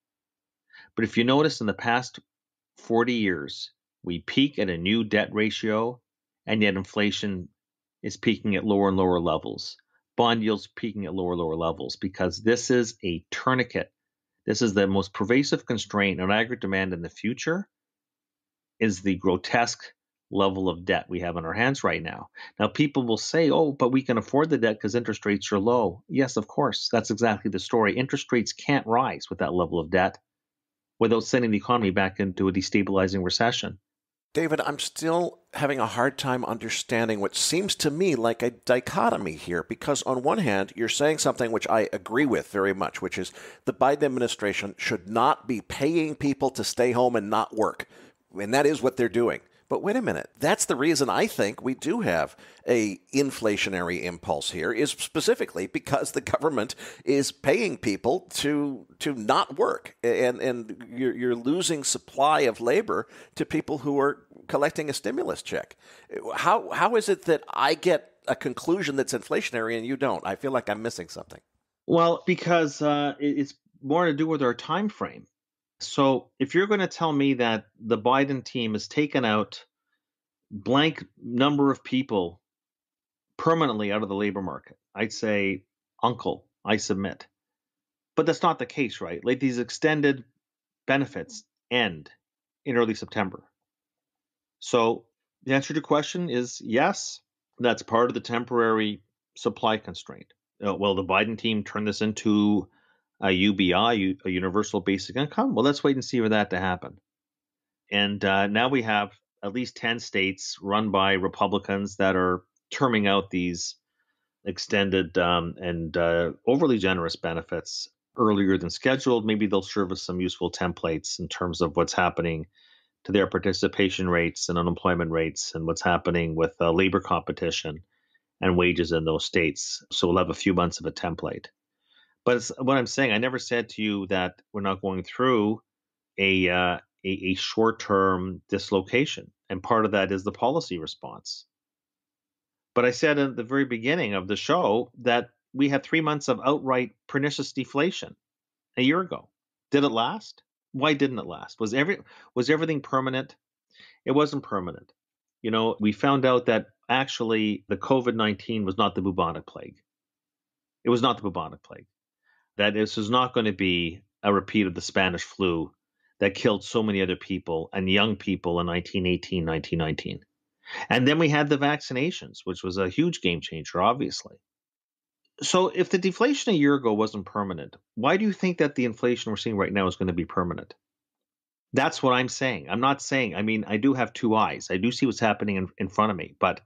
But if you notice in the past 40 years, we peak at a new debt ratio, and yet inflation is peaking at lower and lower levels. Bond yields peaking at lower and lower levels because this is a tourniquet. This is the most pervasive constraint on aggregate demand in the future is the grotesque level of debt we have on our hands right now. Now, people will say, oh, but we can afford the debt because interest rates are low. Yes, of course. That's exactly the story. Interest rates can't rise with that level of debt without sending the economy back into a destabilizing recession. David, I'm still having a hard time understanding what seems to me like a dichotomy here because, on one hand, you're saying something which I agree with very much, which is the Biden administration should not be paying people to stay home and not work. And that is what they're doing. But wait a minute. That's the reason I think we do have a inflationary impulse here is specifically because the government is paying people to to not work and and you're, you're losing supply of labor to people who are collecting a stimulus check. How how is it that I get a conclusion that's inflationary and you don't? I feel like I'm missing something. Well, because uh, it's more to do with our time frame. So if you're going to tell me that the Biden team has taken out blank number of people permanently out of the labor market, I'd say, uncle, I submit. But that's not the case, right? Like these extended benefits end in early September. So the answer to your question is yes, that's part of the temporary supply constraint. Uh, well, the Biden team turned this into a UBI, a universal basic income. Well, let's wait and see for that to happen. And uh, now we have at least 10 states run by Republicans that are terming out these extended um, and uh, overly generous benefits earlier than scheduled. Maybe they'll serve as some useful templates in terms of what's happening to their participation rates and unemployment rates and what's happening with uh, labor competition and wages in those states. So we'll have a few months of a template. But it's what I'm saying, I never said to you that we're not going through a uh, a, a short term dislocation, and part of that is the policy response. But I said at the very beginning of the show that we had three months of outright pernicious deflation a year ago. Did it last? Why didn't it last? Was every was everything permanent? It wasn't permanent. You know, we found out that actually the COVID nineteen was not the bubonic plague. It was not the bubonic plague that this is not going to be a repeat of the Spanish flu that killed so many other people and young people in 1918, 1919. And then we had the vaccinations, which was a huge game changer, obviously. So, if the deflation a year ago wasn't permanent, why do you think that the inflation we're seeing right now is going to be permanent? That's what I'm saying. I'm not saying, I mean, I do have two eyes. I do see what's happening in, in front of me, but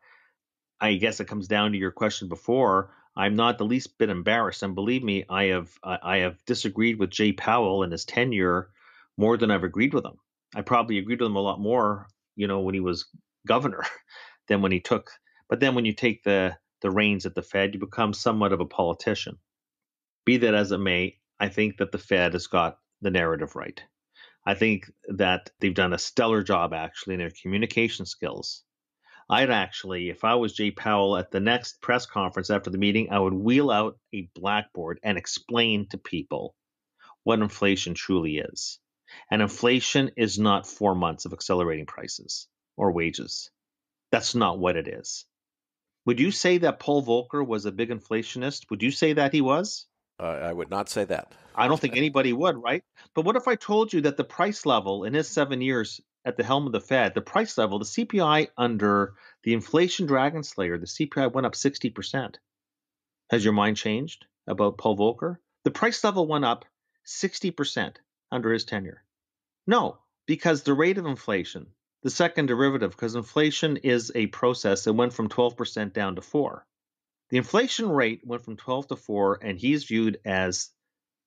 I guess it comes down to your question before I'm not the least bit embarrassed. And believe me, I have I have disagreed with Jay Powell and his tenure more than I've agreed with him. I probably agreed with him a lot more, you know, when he was governor than when he took. But then when you take the the reins at the Fed, you become somewhat of a politician. Be that as it may, I think that the Fed has got the narrative right. I think that they've done a stellar job actually in their communication skills I'd actually, if I was Jay Powell at the next press conference after the meeting, I would wheel out a blackboard and explain to people what inflation truly is. And inflation is not four months of accelerating prices or wages. That's not what it is. Would you say that Paul Volcker was a big inflationist? Would you say that he was? Uh, I would not say that. I don't think anybody would, right? But what if I told you that the price level in his seven years at the helm of the Fed, the price level, the CPI under the inflation dragon slayer, the CPI went up 60%. Has your mind changed about Paul Volcker? The price level went up 60% under his tenure. No, because the rate of inflation, the second derivative, because inflation is a process that went from 12% down to 4. The inflation rate went from 12 to 4, and he's viewed as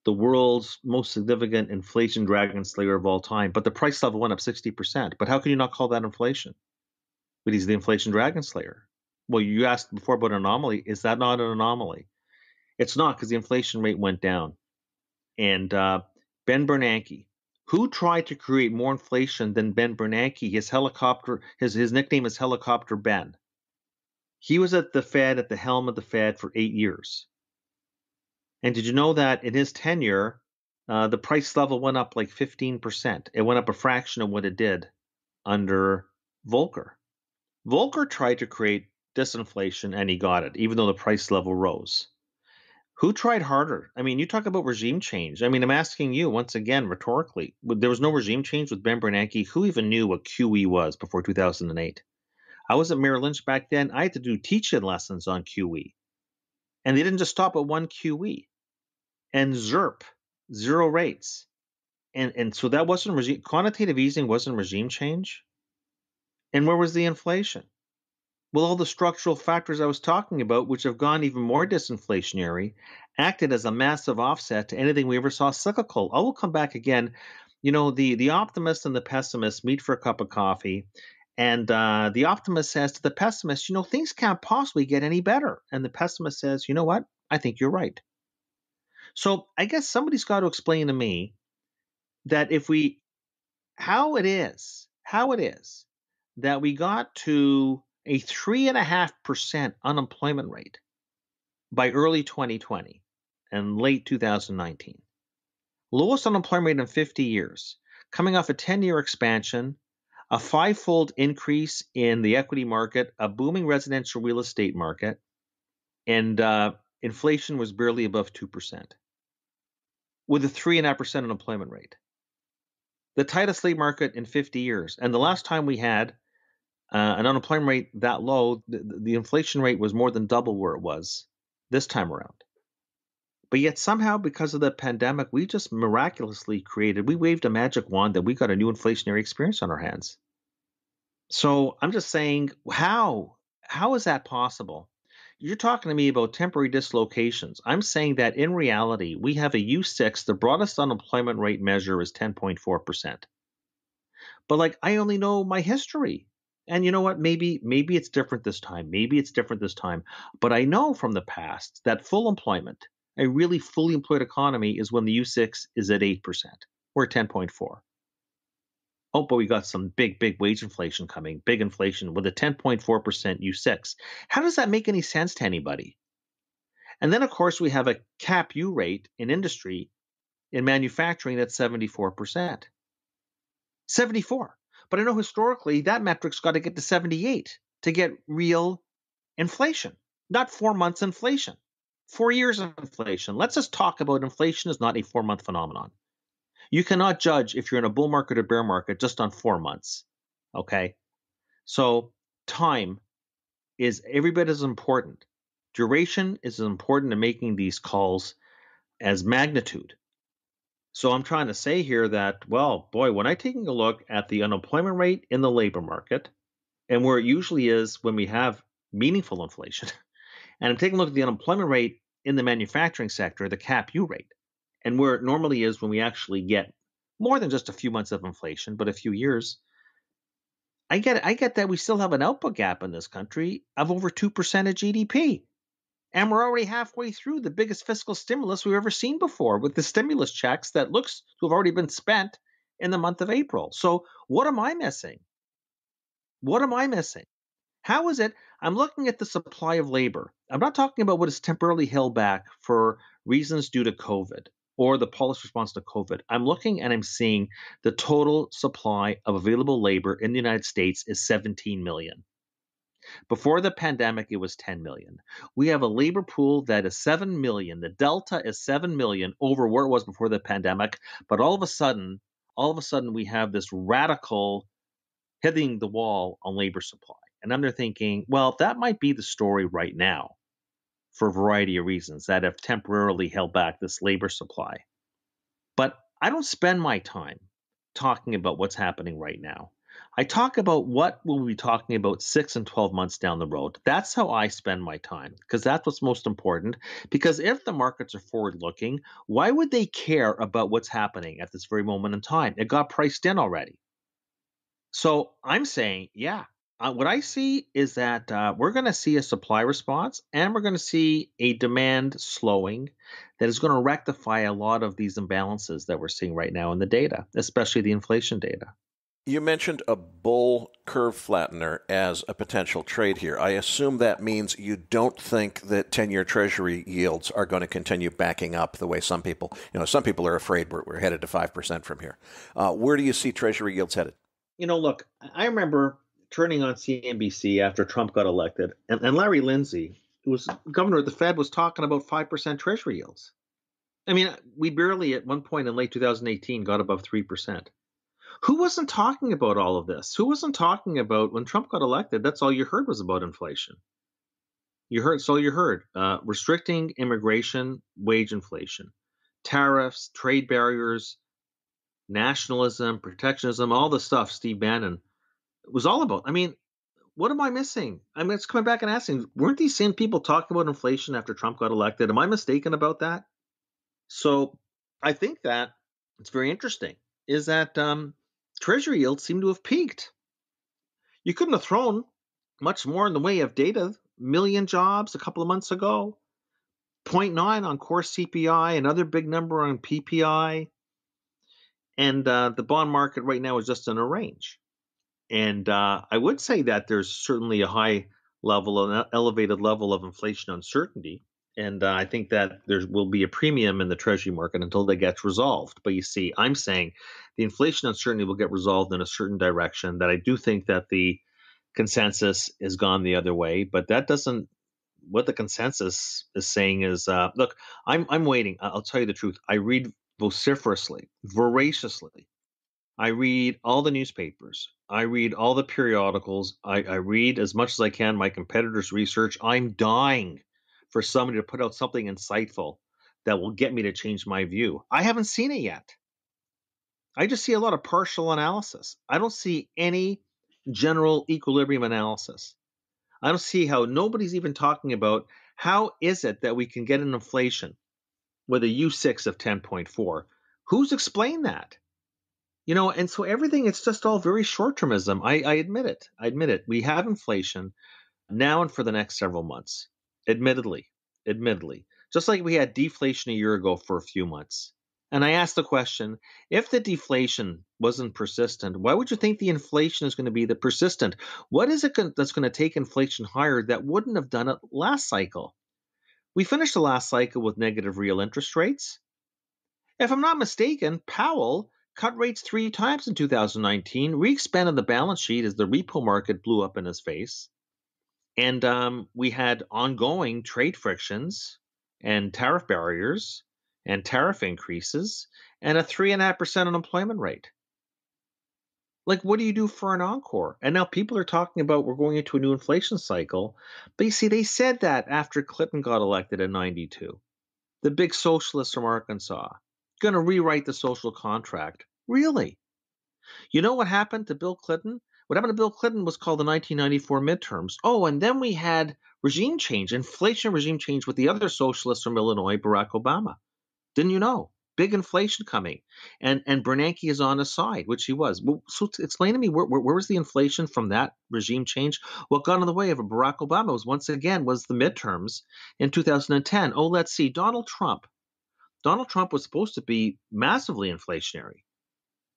the world's most significant inflation dragon slayer of all time, but the price level went up 60%. But how can you not call that inflation? But he's the inflation dragon slayer. Well, you asked before about an anomaly. Is that not an anomaly? It's not because the inflation rate went down. And uh, Ben Bernanke, who tried to create more inflation than Ben Bernanke, his helicopter, his, his nickname is Helicopter Ben. He was at the Fed, at the helm of the Fed for eight years. And did you know that in his tenure, uh, the price level went up like 15%? It went up a fraction of what it did under Volcker. Volcker tried to create disinflation and he got it, even though the price level rose. Who tried harder? I mean, you talk about regime change. I mean, I'm asking you once again rhetorically. There was no regime change with Ben Bernanke. Who even knew what QE was before 2008? I was at Merrill Lynch back then. I had to do teaching lessons on QE. And they didn't just stop at one QE and ZIRP, zero rates. And and so that wasn't regime quantitative easing wasn't regime change. And where was the inflation? Well, all the structural factors I was talking about, which have gone even more disinflationary, acted as a massive offset to anything we ever saw cyclical. I will come back again. You know, the the optimist and the pessimist meet for a cup of coffee, and uh, the optimist says to the pessimist, you know, things can't possibly get any better. And the pessimist says, you know what? I think you're right. So I guess somebody's got to explain to me that if we, how it is, how it is that we got to a three and a half percent unemployment rate by early 2020 and late 2019. Lowest unemployment rate in 50 years, coming off a 10 year expansion, a five fold increase in the equity market, a booming residential real estate market, and uh, inflation was barely above 2% with a 3.5% unemployment rate. The tightest labor market in 50 years. And the last time we had uh, an unemployment rate that low, the, the inflation rate was more than double where it was this time around. But yet, somehow, because of the pandemic, we just miraculously created, we waved a magic wand that we got a new inflationary experience on our hands. So I'm just saying, how? How is that possible? You're talking to me about temporary dislocations. I'm saying that in reality, we have a U6, the broadest unemployment rate measure is 10.4%. But like I only know my history. And you know what? Maybe maybe it's different this time. Maybe it's different this time. But I know from the past that full employment, a really fully employed economy is when the U6 is at 8%. We're 10.4 oh, but we got some big, big wage inflation coming, big inflation with a 10.4% U6. How does that make any sense to anybody? And then, of course, we have a cap U rate in industry, in manufacturing, that's 74%. 74. But I know historically that metric's got to get to 78 to get real inflation, not four months inflation, four years of inflation. Let's just talk about inflation is not a four month phenomenon. You cannot judge if you're in a bull market or bear market just on four months. Okay. So time is every bit as important. Duration is as important to making these calls as magnitude. So I'm trying to say here that, well, boy, when I'm taking a look at the unemployment rate in the labor market and where it usually is when we have meaningful inflation, and I'm taking a look at the unemployment rate in the manufacturing sector, the cap U rate, and where it normally is when we actually get more than just a few months of inflation, but a few years. I get I get that we still have an output gap in this country of over 2% of GDP. And we're already halfway through the biggest fiscal stimulus we've ever seen before with the stimulus checks that looks to have already been spent in the month of April. So what am I missing? What am I missing? How is it? I'm looking at the supply of labor. I'm not talking about what is temporarily held back for reasons due to COVID or the policy response to COVID, I'm looking and I'm seeing the total supply of available labor in the United States is 17 million. Before the pandemic, it was 10 million. We have a labor pool that is 7 million. The delta is 7 million over where it was before the pandemic. But all of a sudden, all of a sudden, we have this radical hitting the wall on labor supply. And I'm there thinking, well, that might be the story right now for a variety of reasons that have temporarily held back this labor supply. But I don't spend my time talking about what's happening right now. I talk about what we'll be talking about six and 12 months down the road. That's how I spend my time because that's what's most important. Because if the markets are forward looking, why would they care about what's happening at this very moment in time? It got priced in already. So I'm saying, yeah, uh, what I see is that uh, we're going to see a supply response and we're going to see a demand slowing that is going to rectify a lot of these imbalances that we're seeing right now in the data, especially the inflation data. You mentioned a bull curve flattener as a potential trade here. I assume that means you don't think that 10 year Treasury yields are going to continue backing up the way some people, you know, some people are afraid we're, we're headed to 5% from here. Uh, where do you see Treasury yields headed? You know, look, I remember turning on CNBC after Trump got elected, and, and Larry Lindsey, who was governor of the Fed, was talking about 5% Treasury yields. I mean, we barely at one point in late 2018 got above 3%. Who wasn't talking about all of this? Who wasn't talking about when Trump got elected? That's all you heard was about inflation. You heard, so you heard uh, restricting immigration, wage inflation, tariffs, trade barriers, nationalism, protectionism, all the stuff Steve Bannon was all about. I mean, what am I missing? I mean, it's coming back and asking, weren't these same people talking about inflation after Trump got elected? Am I mistaken about that? So I think that it's very interesting is that um, Treasury yields seem to have peaked. You couldn't have thrown much more in the way of data. Million jobs a couple of months ago, 0.9 on core CPI, another big number on PPI. And uh, the bond market right now is just in a range. And uh, I would say that there's certainly a high level, an elevated level of inflation uncertainty. And uh, I think that there will be a premium in the Treasury market until that gets resolved. But you see, I'm saying the inflation uncertainty will get resolved in a certain direction. That I do think that the consensus has gone the other way, but that doesn't. What the consensus is saying is, uh, look, I'm I'm waiting. I'll tell you the truth. I read vociferously, voraciously. I read all the newspapers. I read all the periodicals. I, I read as much as I can my competitors' research. I'm dying for somebody to put out something insightful that will get me to change my view. I haven't seen it yet. I just see a lot of partial analysis. I don't see any general equilibrium analysis. I don't see how nobody's even talking about how is it that we can get an inflation with a U6 of 10.4. Who's explained that? You know, and so everything, it's just all very short termism. I, I admit it. I admit it. We have inflation now and for the next several months admittedly, admittedly, just like we had deflation a year ago for a few months. And I asked the question if the deflation wasn't persistent, why would you think the inflation is going to be the persistent? What is it that's going to take inflation higher that wouldn't have done it last cycle? We finished the last cycle with negative real interest rates. If I'm not mistaken, Powell cut rates three times in 2019, re expanded the balance sheet as the repo market blew up in his face. And um, we had ongoing trade frictions and tariff barriers and tariff increases and a 3.5% unemployment rate. Like, what do you do for an encore? And now people are talking about we're going into a new inflation cycle. But you see, they said that after Clinton got elected in 92. The big socialists from Arkansas, going to rewrite the social contract. Really? You know what happened to Bill Clinton? What happened to Bill Clinton was called the 1994 midterms. Oh, and then we had regime change, inflation regime change with the other socialist from Illinois, Barack Obama. Didn't you know? Big inflation coming, and and Bernanke is on his side, which he was. So explain to me where, where, where was the inflation from that regime change? What got in the way of a Barack Obama was once again was the midterms in 2010. Oh, let's see, Donald Trump. Donald Trump was supposed to be massively inflationary.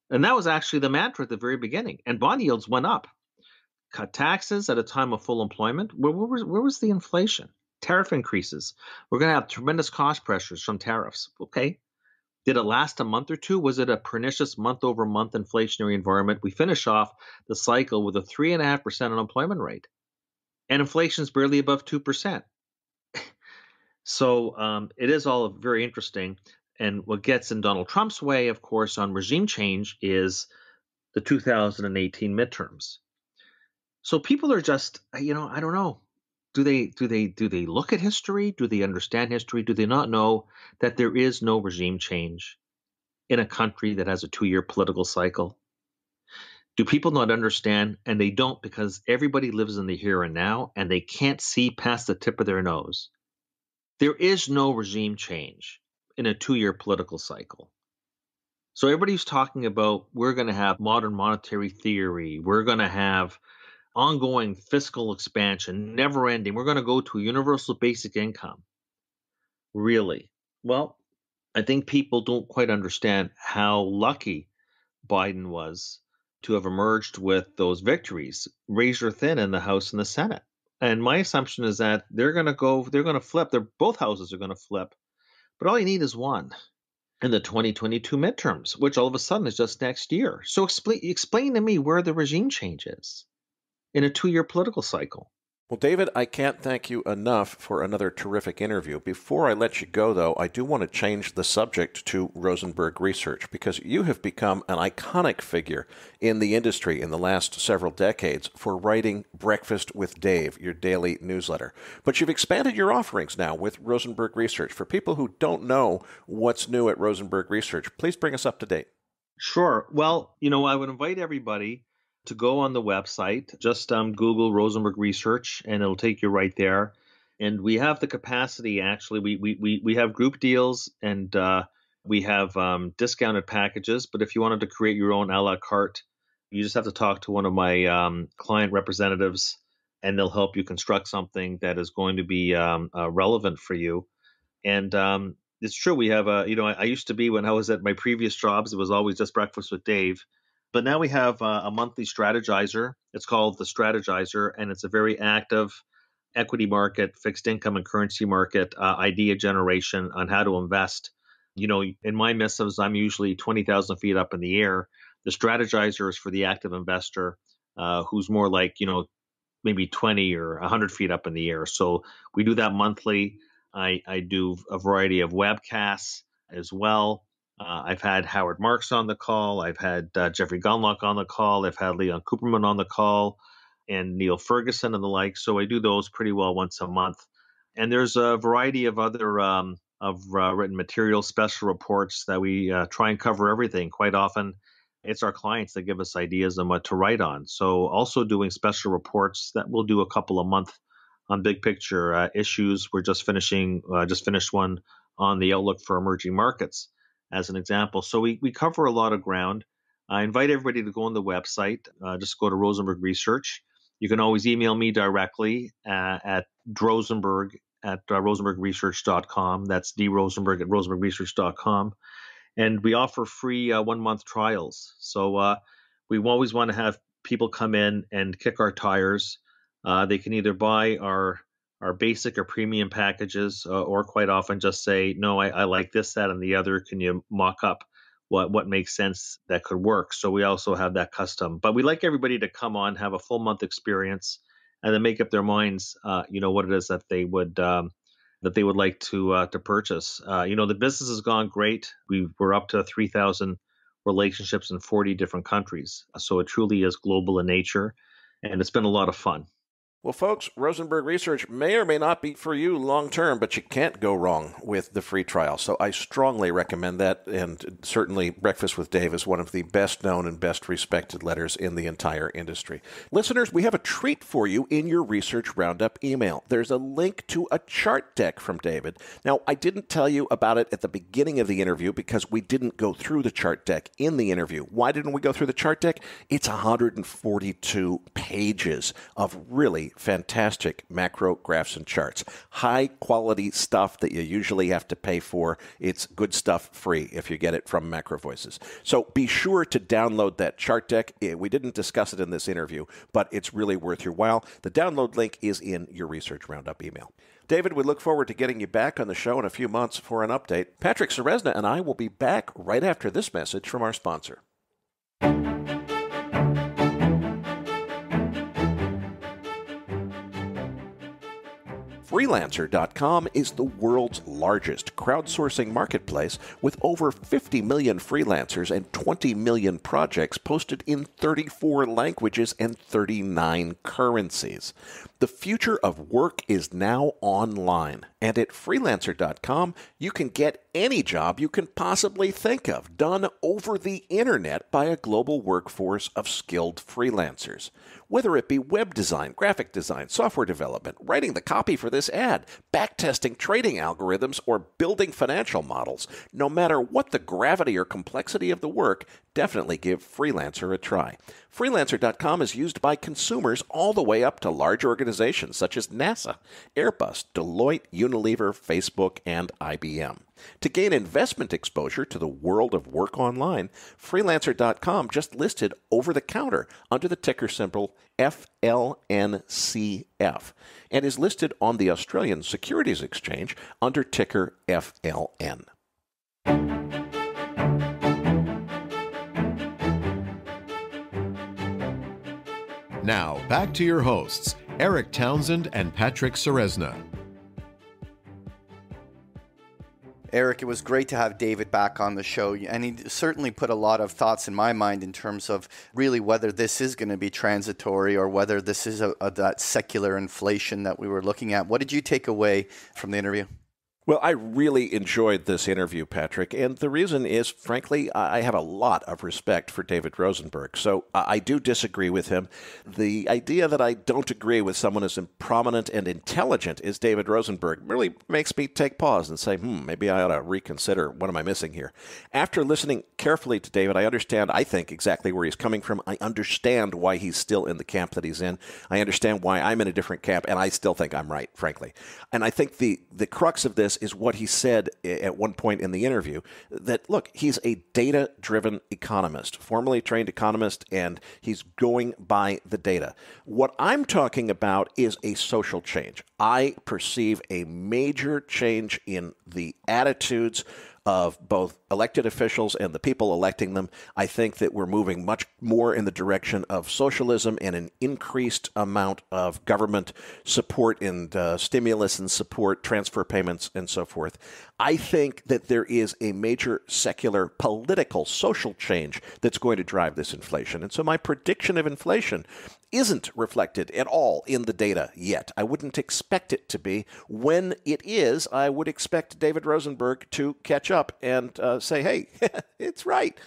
And that was actually the mantra at the very beginning. And bond yields went up. Cut taxes at a time of full employment. Where, where, was, where was the inflation? Tariff increases. We're going to have tremendous cost pressures from tariffs. Okay. Did it last a month or two? Was it a pernicious month over month inflationary environment? We finish off the cycle with a 3.5% unemployment rate. And inflation is barely above 2%. So um, it is all very interesting. And what gets in Donald Trump's way, of course, on regime change is the 2018 midterms. So people are just, you know, I don't know. Do they do they do they look at history? Do they understand history? Do they not know that there is no regime change in a country that has a two-year political cycle? Do people not understand? And they don't because everybody lives in the here and now and they can't see past the tip of their nose. There is no regime change in a two year political cycle. So everybody's talking about we're going to have modern monetary theory, we're going to have ongoing fiscal expansion, never ending. We're going to go to a universal basic income. Really? Well, I think people don't quite understand how lucky Biden was to have emerged with those victories, razor thin in the House and the Senate. And my assumption is that they're going to go, they're going to flip. They're both houses are going to flip, but all you need is one in the 2022 midterms, which all of a sudden is just next year. So explain explain to me where the regime change is in a two year political cycle. Well, David, I can't thank you enough for another terrific interview. Before I let you go, though, I do want to change the subject to Rosenberg Research because you have become an iconic figure in the industry in the last several decades for writing Breakfast with Dave, your daily newsletter. But you've expanded your offerings now with Rosenberg Research. For people who don't know what's new at Rosenberg Research, please bring us up to date. Sure. Well, you know, I would invite everybody to go on the website. Just um, Google Rosenberg Research, and it'll take you right there. And we have the capacity. Actually, we we we, we have group deals and uh, we have um, discounted packages. But if you wanted to create your own a la carte, you just have to talk to one of my um, client representatives, and they'll help you construct something that is going to be um, uh, relevant for you. And um, it's true. We have a, you know, I, I, used to be when I was at my previous jobs, it was always just breakfast with Dave. But now we have uh, a monthly strategizer. It's called the Strategizer, and it's a very active equity market, fixed income, and currency market uh, idea generation on how to invest. You know, in my missives, I'm usually 20,000 feet up in the air. The Strategizer is for the active investor uh, who's more like, you know, maybe 20 or 100 feet up in the air. So we do that monthly. I, I do a variety of webcasts as well. Uh, I've had Howard Marks on the call. I've had uh, Jeffrey Gundlach on the call. I've had Leon Cooperman on the call and Niall Ferguson and the like. So I do those pretty well once a month. And there's a variety of other um, of uh, written material, special reports that we uh, try and cover everything. Quite often, it's our clients that give us ideas on what to write on. So also doing special reports that we'll do a couple a month on big picture uh, issues. We're just finishing, uh, just finished one on the outlook for emerging markets as an example. So we, we cover a lot of ground. I invite everybody to go on the website. Uh, just go to Rosenberg Research. You can always email me directly uh, at drosenberg at uh, rosenbergresearch.com. That's drosenberg at rosenbergresearch.com. And we offer free uh, one month trials. So uh, we always want to have people come in and kick our tires. Uh, they can either buy our our basic or premium packages, uh, or quite often just say, no, I, I, like this, that, and the other. Can you mock up what what makes sense that could work? So we also have that custom. But we like everybody to come on, have a full month experience, and then make up their minds. Uh, you know what it is that they would um, that they would like to uh, to purchase. Uh, you know the business has gone great. We we're up to three thousand relationships in forty different countries. So it truly is global in nature, and it's been a lot of fun. Well, folks, Rosenberg Research may or may not be for you long term, but you can't go wrong with the free trial. So I strongly recommend that. And certainly, Breakfast with Dave is one of the best known and best respected letters in the entire industry. Listeners, we have a treat for you in your Research Roundup email. There's a link to a chart deck from David. Now, I didn't tell you about it at the beginning of the interview because we didn't go through the chart deck in the interview. Why didn't we go through the chart deck? It's 142 pages of really fantastic macro graphs and charts. High quality stuff that you usually have to pay for. It's good stuff free if you get it from Macro Voices. So be sure to download that chart deck. Eh, we didn't discuss it in this interview, but it's really worth your while. The download link is in your Research Roundup email. David, we look forward to getting you back on the show in a few months for an update. Patrick Ceresna and I will be back right after this message from our sponsor. Freelancer.com is the world's largest crowdsourcing marketplace with over 50 million freelancers and 20 million projects posted in 34 languages and 39 currencies. The future of work is now online, and at freelancer.com, you can get any job you can possibly think of done over the internet by a global workforce of skilled freelancers. Whether it be web design, graphic design, software development, writing the copy for this ad, backtesting trading algorithms, or building financial models, no matter what the gravity or complexity of the work, definitely give Freelancer a try. Freelancer.com is used by consumers all the way up to large organizations such as NASA, Airbus, Deloitte, Unilever, Facebook, and IBM. To gain investment exposure to the world of work online, Freelancer.com just listed over the counter under the ticker symbol FLNCF and is listed on the Australian Securities Exchange under ticker FLN. Now, back to your hosts, Erik Townsend and Patrick Ceresna. Erik, it was great to have David back on the show, and he certainly put a lot of thoughts in my mind in terms of really whether this is going to be transitory or whether this is a, a, that secular inflation that we were looking at. What did you take away from the interview? Well, I really enjoyed this interview, Patrick, and the reason is, frankly, I have a lot of respect for David Rosenberg. So I do disagree with him. The idea that I don't agree with someone as prominent and intelligent as David Rosenberg really makes me take pause and say, hmm, maybe I ought to reconsider what am I missing here. After listening carefully to David, I understand, I think, exactly where he's coming from. I understand why he's still in the camp that he's in. I understand why I'm in a different camp, and I still think I'm right, frankly. And I think the, the crux of this is what he said at one point in the interview that, look, he's a data driven economist, formally trained economist, and he's going by the data. What I'm talking about is a social change. I perceive a major change in the attitudes of both elected officials and the people electing them. I think that we're moving much more in the direction of socialism and an increased amount of government support and uh, stimulus and support, transfer payments, and so forth. I think that there is a major secular political social change that's going to drive this inflation. And so my prediction of inflation isn't reflected at all in the data yet. I wouldn't expect it to be. When it is, I would expect David Rosenberg to catch up and uh, say, hey, it's right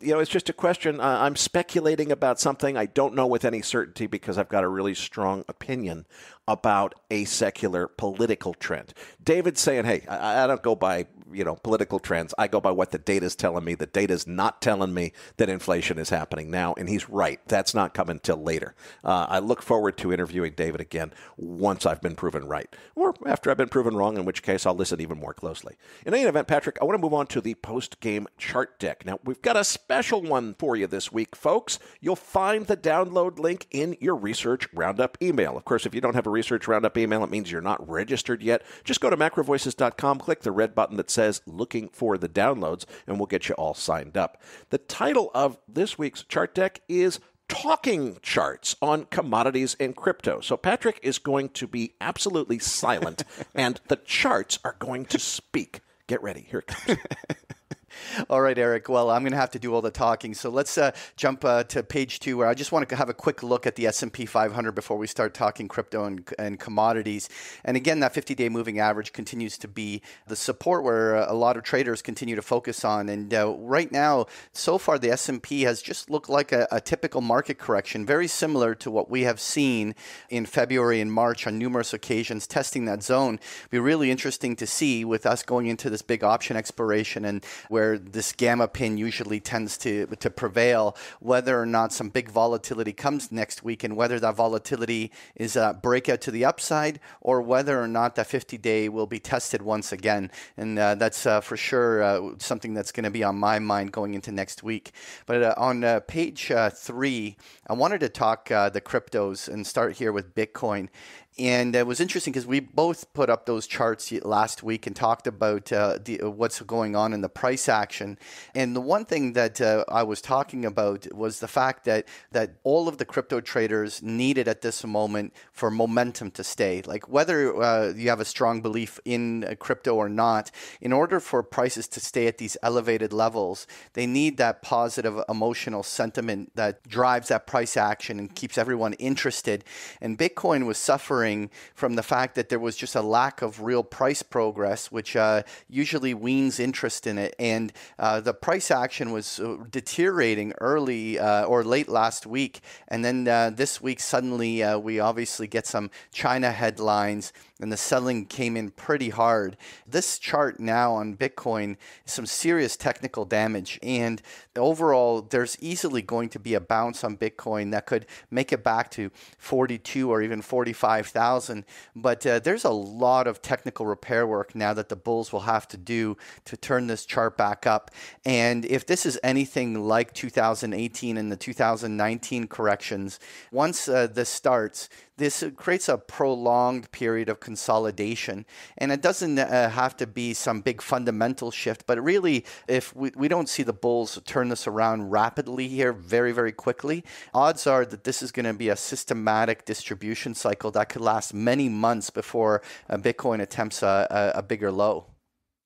you know, it's just a question. Uh, I'm speculating about something I don't know with any certainty because I've got a really strong opinion about a secular political trend. David's saying, hey, I, I don't go by you know political trends. I go by what the data is telling me. The data is not telling me that inflation is happening now, and he's right. That's not coming till later. Uh, I look forward to interviewing David again once I've been proven right, or after I've been proven wrong, in which case I'll listen even more closely. In any event, Patrick, I want to move on to the post-game chart deck. Now we've got a special one for you this week, folks. You'll find the download link in your Research Roundup email. Of course, if you don't have a Research Roundup email, it means you're not registered yet. Just go to macrovoices.com, click the red button that says looking for the downloads, and we'll get you all signed up. The title of this week's chart deck is talking charts on commodities and crypto. So Patrick is going to be absolutely silent, and the charts are going to speak. Get ready. Here it comes. all right, Erik. Well, I'm going to have to do all the talking. So let's uh, jump uh, to page two, where I just want to have a quick look at the S&P 500 before we start talking crypto and, and commodities. And again, that 50-day moving average continues to be the support where a lot of traders continue to focus on. And uh, right now, so far, the S&P has just looked like a, a typical market correction, very similar to what we have seen in February and March on numerous occasions, testing that zone. It'll be really interesting to see with us going into this big option expiration and where where this gamma pin usually tends to, to prevail, whether or not some big volatility comes next week and whether that volatility is a breakout to the upside or whether or not that 50 day will be tested once again. And uh, that's uh, for sure uh, something that's going to be on my mind going into next week. But uh, on uh, page uh, three, I wanted to talk the cryptos and start here with Bitcoin And it was interesting because we both put up those charts last week and talked about uh, the, uh, what's going on in the price action. And the one thing that uh, I was talking about was the fact that that all of the crypto traders needed at this moment for momentum to stay. Like whether uh, you have a strong belief in uh, crypto or not, in order for prices to stay at these elevated levels, they need that positive emotional sentiment that drives that price action and keeps everyone interested. And Bitcoin was suffering from the fact that there was just a lack of real price progress, which uh, usually weans interest in it. And uh, the price action was uh, deteriorating early uh, or late last week. And then uh, this week, suddenly, we obviously get some China headlines and the selling came in pretty hard. This chart now on Bitcoin is some serious technical damage. And overall, there's easily going to be a bounce on Bitcoin that could make it back to 42 or even 45,000. But uh, there's a lot of technical repair work now that the bulls will have to do to turn this chart back up. And if this is anything like 2018 and the 2019 corrections, once uh, this starts, this creates a prolonged period of consolidation. And it doesn't uh, have to be some big fundamental shift, but really, if we, we don't see the bulls turn this around rapidly here very, very quickly, odds are that this is going to be a systematic distribution cycle that could last many months before uh, Bitcoin attempts a, a, a bigger low.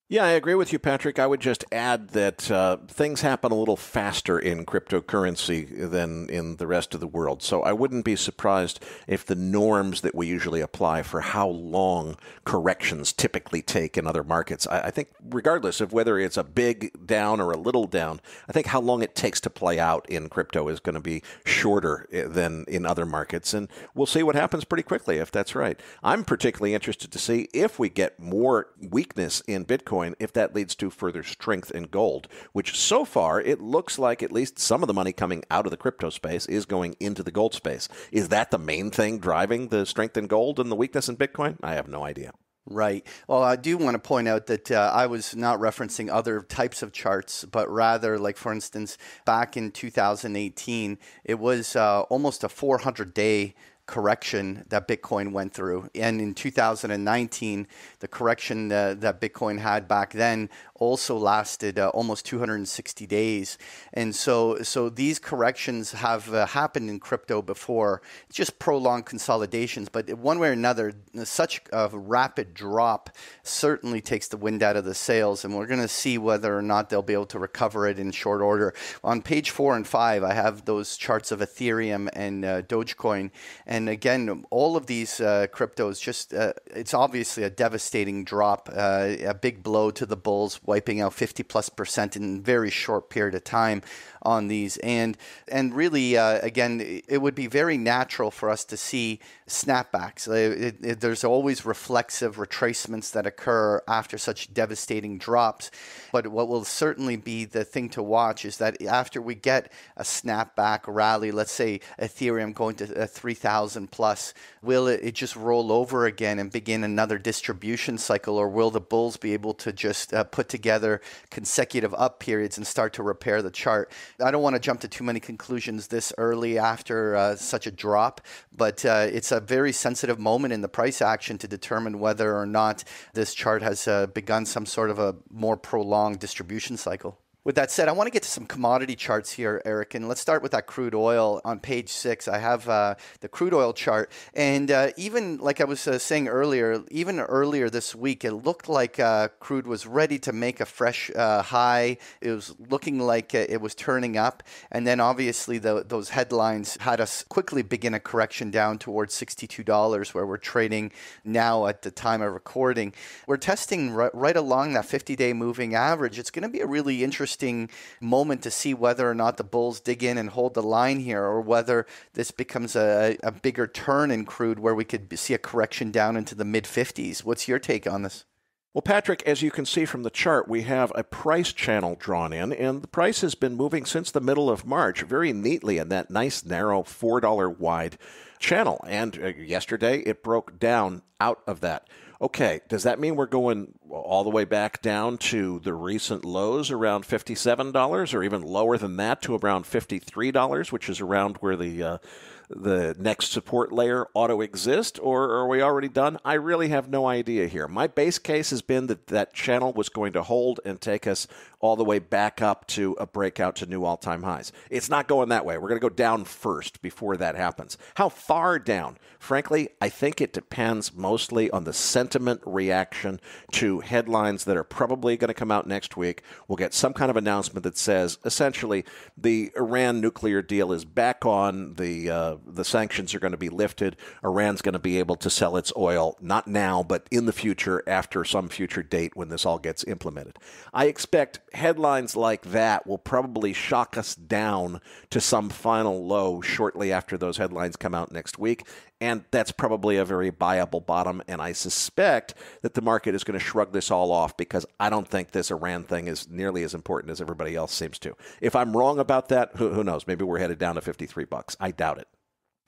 Yeah, I agree with you, Patrick. I would just add that uh, things happen a little faster in cryptocurrency than in the rest of the world. So I wouldn't be surprised if the norms that we usually apply for how long corrections typically take in other markets, I, I think, regardless of whether it's a big down or a little down, I think how long it takes to play out in crypto is going to be shorter eh, than in other markets. And we'll see what happens pretty quickly if that's right. I'm particularly interested to see if we get more weakness in Bitcoin Bitcoin if that leads to further strength in gold, which so far it looks like at least some of the money coming out of the crypto space is going into the gold space. Is that the main thing driving the strength in gold and the weakness in Bitcoin? I have no idea. Right. Well, I do want to point out that uh, I was not referencing other types of charts, but rather, like for instance, back in 2018, it was uh, almost a 400 day correction that Bitcoin went through. And in 2019, the correction uh, that Bitcoin had back then also lasted uh, almost 260 days. And so, so these corrections have uh, happened in crypto before. Just prolonged consolidations, but one way or another, such a rapid drop certainly takes the wind out of the sails. And we're going to see whether or not they'll be able to recover it in short order. On page four and five, I have those charts of Ethereum and uh, Dogecoin. And again, all of these uh, cryptos just, uh, it's obviously a devastating drop, uh, a big blow to the bulls wiping out 50 plus percent in a very short period of time on these. And and really, uh, again, it would be very natural for us to see snapbacks. It, it, there's always reflexive retracements that occur after such devastating drops. But what will certainly be the thing to watch is that after we get a snapback rally, let's say Ethereum going to 3,000 plus, will it, it, just roll over again and begin another distribution cycle, or will the bulls be able to just uh, put together consecutive up periods and start to repair the chart? I don't want to jump to too many conclusions this early after uh, such a drop, but uh, it's a very sensitive moment in the price action to determine whether or not this chart has uh, begun some sort of a more prolonged distribution cycle. With that said, I want to get to some commodity charts here, Erik, and let's start with that crude oil on page six. I have uh, the crude oil chart, and uh, even like I was uh, saying earlier, even earlier this week, it looked like uh, crude was ready to make a fresh uh, high. It was looking like it was turning up, and then obviously the, those headlines had us quickly begin a correction down towards sixty-two dollars, where we're trading now at the time of recording. We're testing right, right along that fifty-day moving average. It's going to be a really interesting interesting moment to see whether or not the Bulls dig in and hold the line here, or whether this becomes a, a bigger turn in crude where we could see a correction down into the mid 50s. What's your take on this? Well, Patrick, as you can see from the chart, we have a price channel drawn in, and the price has been moving since the middle of March very neatly in that nice, narrow, $4 wide channel. And uh, yesterday, it broke down out of that. Okay, does that mean we're going all the way back down to the recent lows around $57 or even lower than that to around $53, which is around where the uh, the next support layer ought to exist, or are we already done? I really have no idea here. My base case has been that that channel was going to hold and take us all the way back up to a breakout to new all time highs. It's not going that way. We're going to go down first before that happens. How far down? Frankly, I think it depends mostly on the sentiment reaction to headlines that are probably going to come out next week. We'll get some kind of announcement that says essentially the Iran nuclear deal is back on, the, uh, the sanctions are going to be lifted, Iran's going to be able to sell its oil, not now, but in the future after some future date when this all gets implemented. I expect headlines like that will probably shock us down to some final low shortly after those headlines come out next week. And that's probably a very buyable bottom. And I suspect that the market is going to shrug this all off because I don't think this Iran thing is nearly as important as everybody else seems to. If I'm wrong about that, who, who knows? Maybe we're headed down to 53 bucks. I doubt it.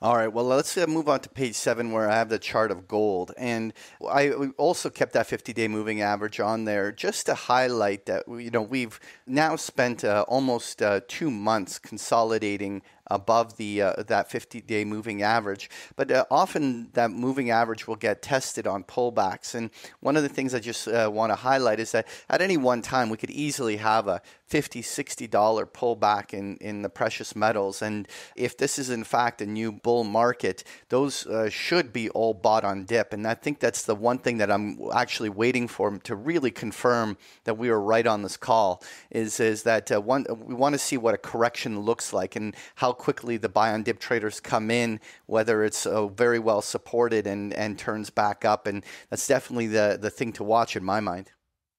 All right, well, let's uh, move on to page seven where I have the chart of gold. And I also kept that 50 day moving average on there just to highlight that, you know, we've now spent uh, almost uh, two months consolidating above the uh, that 50-day moving average. But uh, often that moving average will get tested on pullbacks. And one of the things I just uh, want to highlight is that at any one time we could easily have a 50 60 dollar pullback in in the precious metals and if this is in fact a new bull market those uh, should be all bought on dip and i think that's the one thing that i'm actually waiting for to really confirm that we were right on this call is is that uh, one we want to see what a correction looks like and how quickly the buy on dip traders come in, whether it's uh, very well supported and, and turns back up. And that's definitely the, the thing to watch in my mind.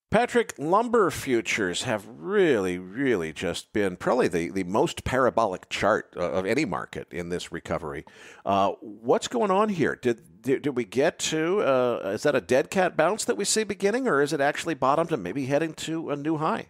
Patrick, lumber futures have really, really just been probably the, the most parabolic chart of any market in this recovery. Uh, what's going on here? Did, did, did we get to, uh, is that a dead cat bounce that we see beginning, or is it actually bottomed and maybe heading to a new high?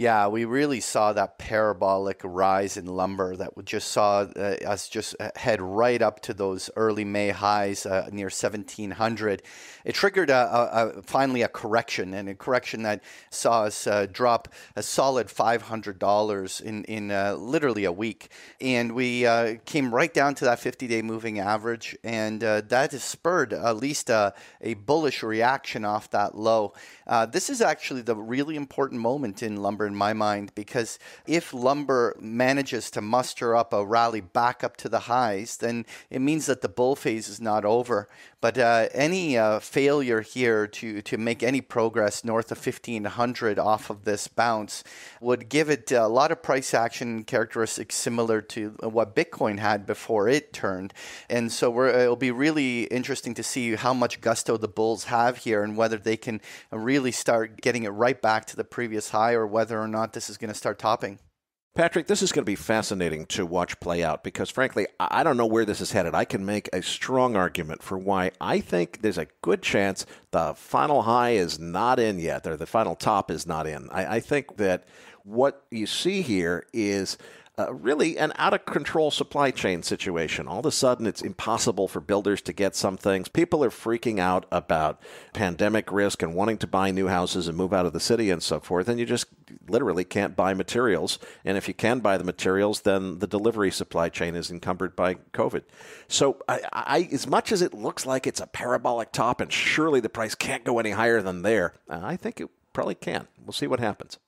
Yeah, we really saw that parabolic rise in lumber that we just saw uh, us just uh, head right up to those early May highs uh, near 1700. It triggered a, a, a, finally a correction, and a correction that saw us uh, drop a solid $500 in, in uh, literally a week. And we uh, came right down to that 50 day moving average, and that has spurred at least a, a bullish reaction off that low. This is actually the really important moment in lumber in my mind because if lumber manages to muster up a rally back up to the highs, then it means that the bull phase is not over. But uh, any uh, failure here to, to make any progress north of 1500 off of this bounce would give it a lot of price action characteristics similar to what Bitcoin had before it turned. And so it'll be really interesting to see how much gusto the bulls have here and whether they can really start getting it right back to the previous high or whether or not this is going to start topping. Patrick, this is going to be fascinating to watch play out because, frankly, I don't know where this is headed. I can make a strong argument for why I think there's a good chance the final high is not in yet, or the final top is not in. I, I think that what you see here is uh, really an out of control supply chain situation. All of a sudden, it's impossible for builders to get some things. People are freaking out about pandemic risk and wanting to buy new houses and move out of the city and so forth. And you just literally can't buy materials. And if you can buy the materials, then the delivery supply chain is encumbered by COVID. So, I, I, as much as it looks like it's a parabolic top and surely the price can't go any higher than there, I think it probably can. We'll see what happens.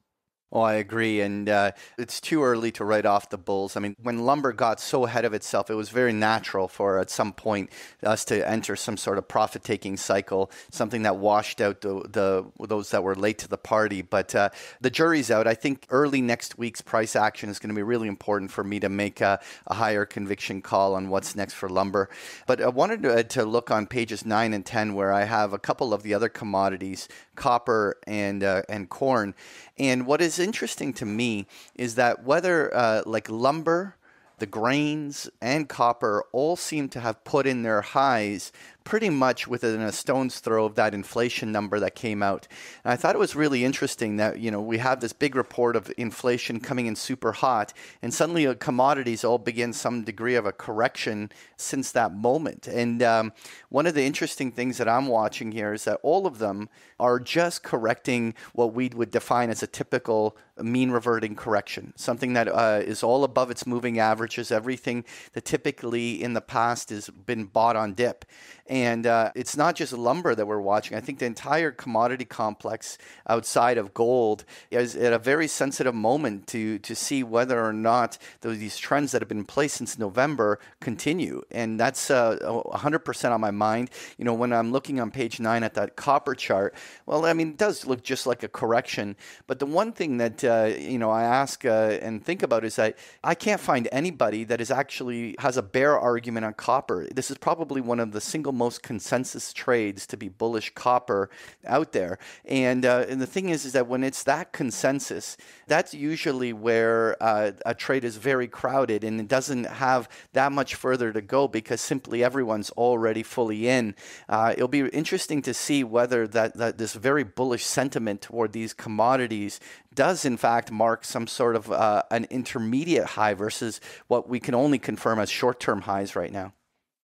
Oh, I agree. And uh, it's too early to write off the bulls. I mean, when lumber got so ahead of itself, it was very natural for at some point us to enter some sort of profit taking cycle, something that washed out the, the those that were late to the party. But uh, the jury's out. I think early next week's price action is going to be really important for me to make a, a higher conviction call on what's next for lumber. But I wanted to, uh, to look on pages 9 and 10 where I have a couple of the other commodities, copper and, uh, and corn. And what is interesting to me is that whether uh, like lumber, the grains, and copper all seem to have put in their highs pretty much within a stone's throw of that inflation number that came out. And I thought it was really interesting that, you know, we have this big report of inflation coming in super hot, and suddenly uh, commodities all begin some degree of a correction since that moment. And um, one of the interesting things that I'm watching here is that all of them are just correcting what we would define as a typical mean reverting correction, something that uh, is all above its moving averages, everything that typically in the past has been bought on dip. And uh, it's not just lumber that we're watching. I think the entire commodity complex outside of gold is at a very sensitive moment to, to see whether or not these trends that have been in place since November continue. And that's uh, 100% on my mind. You know, when I'm looking on page nine at that copper chart, well, I mean, it does look just like a correction. But the one thing that, uh, you know, I ask uh, and think about is that I can't find anybody that is actually has a bear argument on copper. This is probably one of the single most consensus trades to be bullish copper out there. And, uh, and the thing is, is that when it's that consensus, that's usually where uh, a trade is very crowded and it doesn't have that much further to go because simply everyone's already fully in. Uh, it'll be interesting to see whether that, that this very bullish sentiment toward these commodities does in fact mark some sort of uh, an intermediate high versus what we can only confirm as short-term highs right now.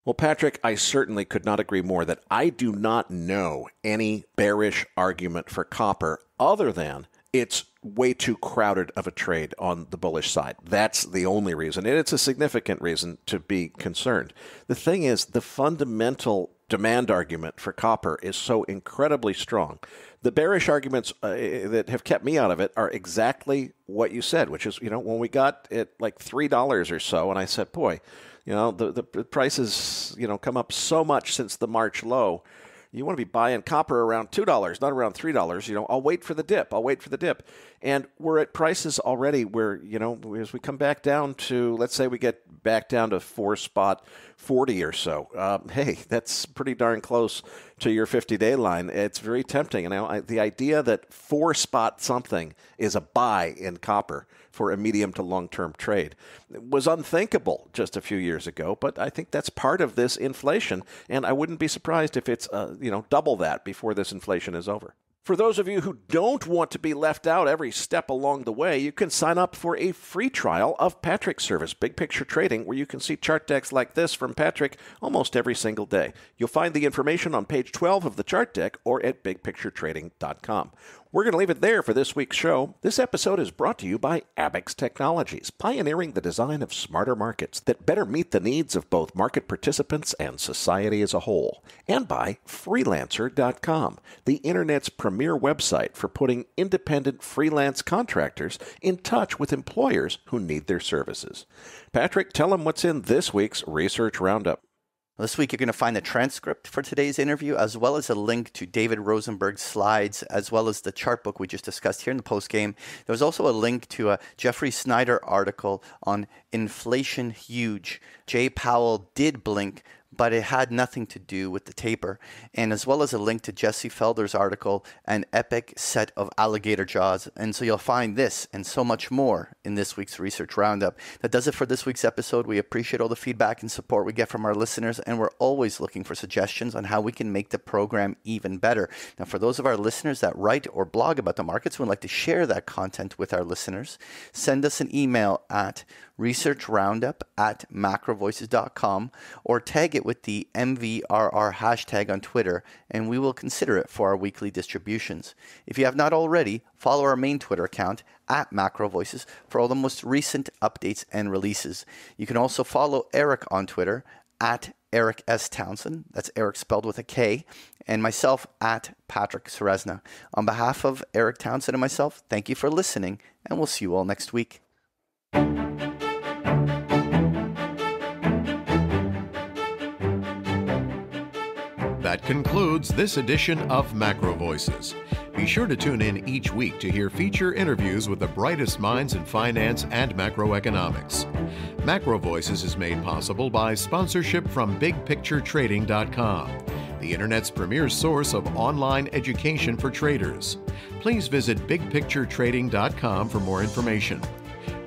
Well, Patrick, I certainly could not agree more that I do not know any bearish argument for copper other than it's way too crowded of a trade on the bullish side. That's the only reason. And it's a significant reason to be concerned. The thing is, the fundamental demand argument for copper is so incredibly strong. The bearish arguments uh, that have kept me out of it are exactly what you said, which is, you know, when we got it like $3 or so, and I said, boy, you know, the, the prices, you know, come up so much since the March low. You want to be buying copper around $2, not around $3. You know, I'll wait for the dip. I'll wait for the dip. And we're at prices already where, you know, as we come back down to, let's say we get back down to four spot 40 or so. Um, hey, that's pretty darn close to your 50 day line. It's very tempting. And I, the idea that four spot something is a buy in copper for a medium to long term trade It was unthinkable just a few years ago. But I think that's part of this inflation, and I wouldn't be surprised if it's uh, you know double that before this inflation is over. For those of you who don't want to be left out every step along the way, you can sign up for a free trial of Patrick's service, Big Picture Trading, where you can see chart decks like this from Patrick almost every single day. You'll find the information on page 12 of the chart deck or at bigpicturetrading.com. We're going to leave it there for this week's show. This episode is brought to you by Abaxx Technologies, pioneering the design of smarter markets that better meet the needs of both market participants and society as a whole, and by Freelancer.com, the internet's premier website for putting independent freelance contractors in touch with employers who need their services. Patrick, tell them what's in this week's Research Roundup. This week, you're going to find the transcript for today's interview, as well as a link to David Rosenberg's slides, as well as the chart book we just discussed here in the post game. There was also a link to a Jeffrey Snider article on inflation huge. Jay Powell did blink, but it had nothing to do with the taper, and as well as a link to Jesse Felder's article, An Epic Set of Alligator Jaws. And so you'll find this and so much more in this week's Research Roundup. That does it for this week's episode. We appreciate all the feedback and support we get from our listeners, and we're always looking for suggestions on how we can make the program even better. Now, for those of our listeners that write or blog about the markets we'd like to share that content with our listeners, send us an email at research roundup at macrovoices.com or tag it with the MVRR hashtag on Twitter, and we will consider it for our weekly distributions. If you have not already, follow our main Twitter account at Macro Voices for all the most recent updates and releases. You can also follow Erik on Twitter at Erik S. Townsend. That's Erik spelled with a K. And myself at Patrick Ceresna. On behalf of Erik Townsend and myself, thank you for listening, and we'll see you all next week. That concludes this edition of Macro Voices. Be sure to tune in each week to hear feature interviews with the brightest minds in finance and macroeconomics. Macro Voices is made possible by sponsorship from BigPictureTrading.com, the Internet's premier source of online education for traders. Please visit BigPictureTrading.com for more information.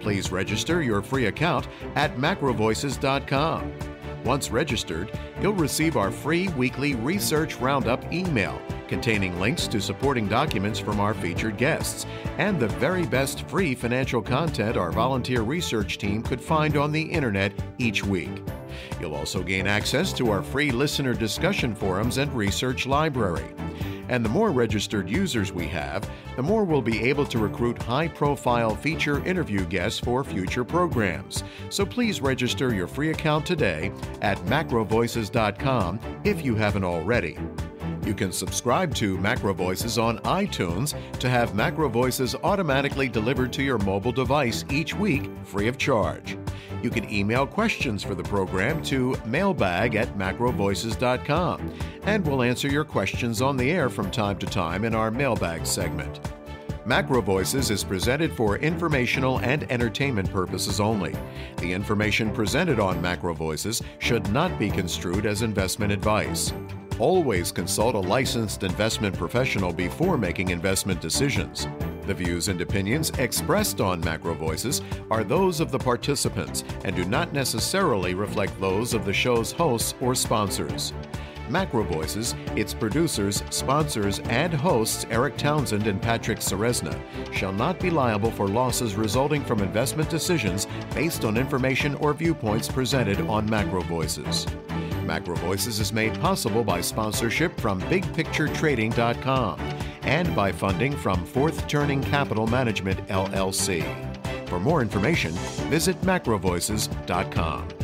Please register your free account at MacroVoices.com. Once registered, you'll receive our free weekly Research Roundup email containing links to supporting documents from our featured guests and the very best free financial content our volunteer research team could find on the internet each week. You'll also gain access to our free listener discussion forums and research library. And the more registered users we have, the more we'll be able to recruit high profile feature interview guests for future programs. So please register your free account today at macrovoices.com if you haven't already. You can subscribe to Macro Voices on iTunes to have Macro Voices automatically delivered to your mobile device each week free of charge. You can email questions for the program to mailbag at macrovoices.com, and we'll answer your questions on the air from time to time in our mailbag segment. Macro Voices is presented for informational and entertainment purposes only. The information presented on Macro Voices should not be construed as investment advice. Always consult a licensed investment professional before making investment decisions. The views and opinions expressed on Macro Voices are those of the participants and do not necessarily reflect those of the show's hosts or sponsors. Macro Voices, its producers, sponsors, and hosts Erik Townsend and Patrick Ceresna shall not be liable for losses resulting from investment decisions based on information or viewpoints presented on Macro Voices. Macro Voices is made possible by sponsorship from BigPictureTrading.com and by funding from Fourth Turning Capital Management, LLC. For more information, visit macrovoices.com.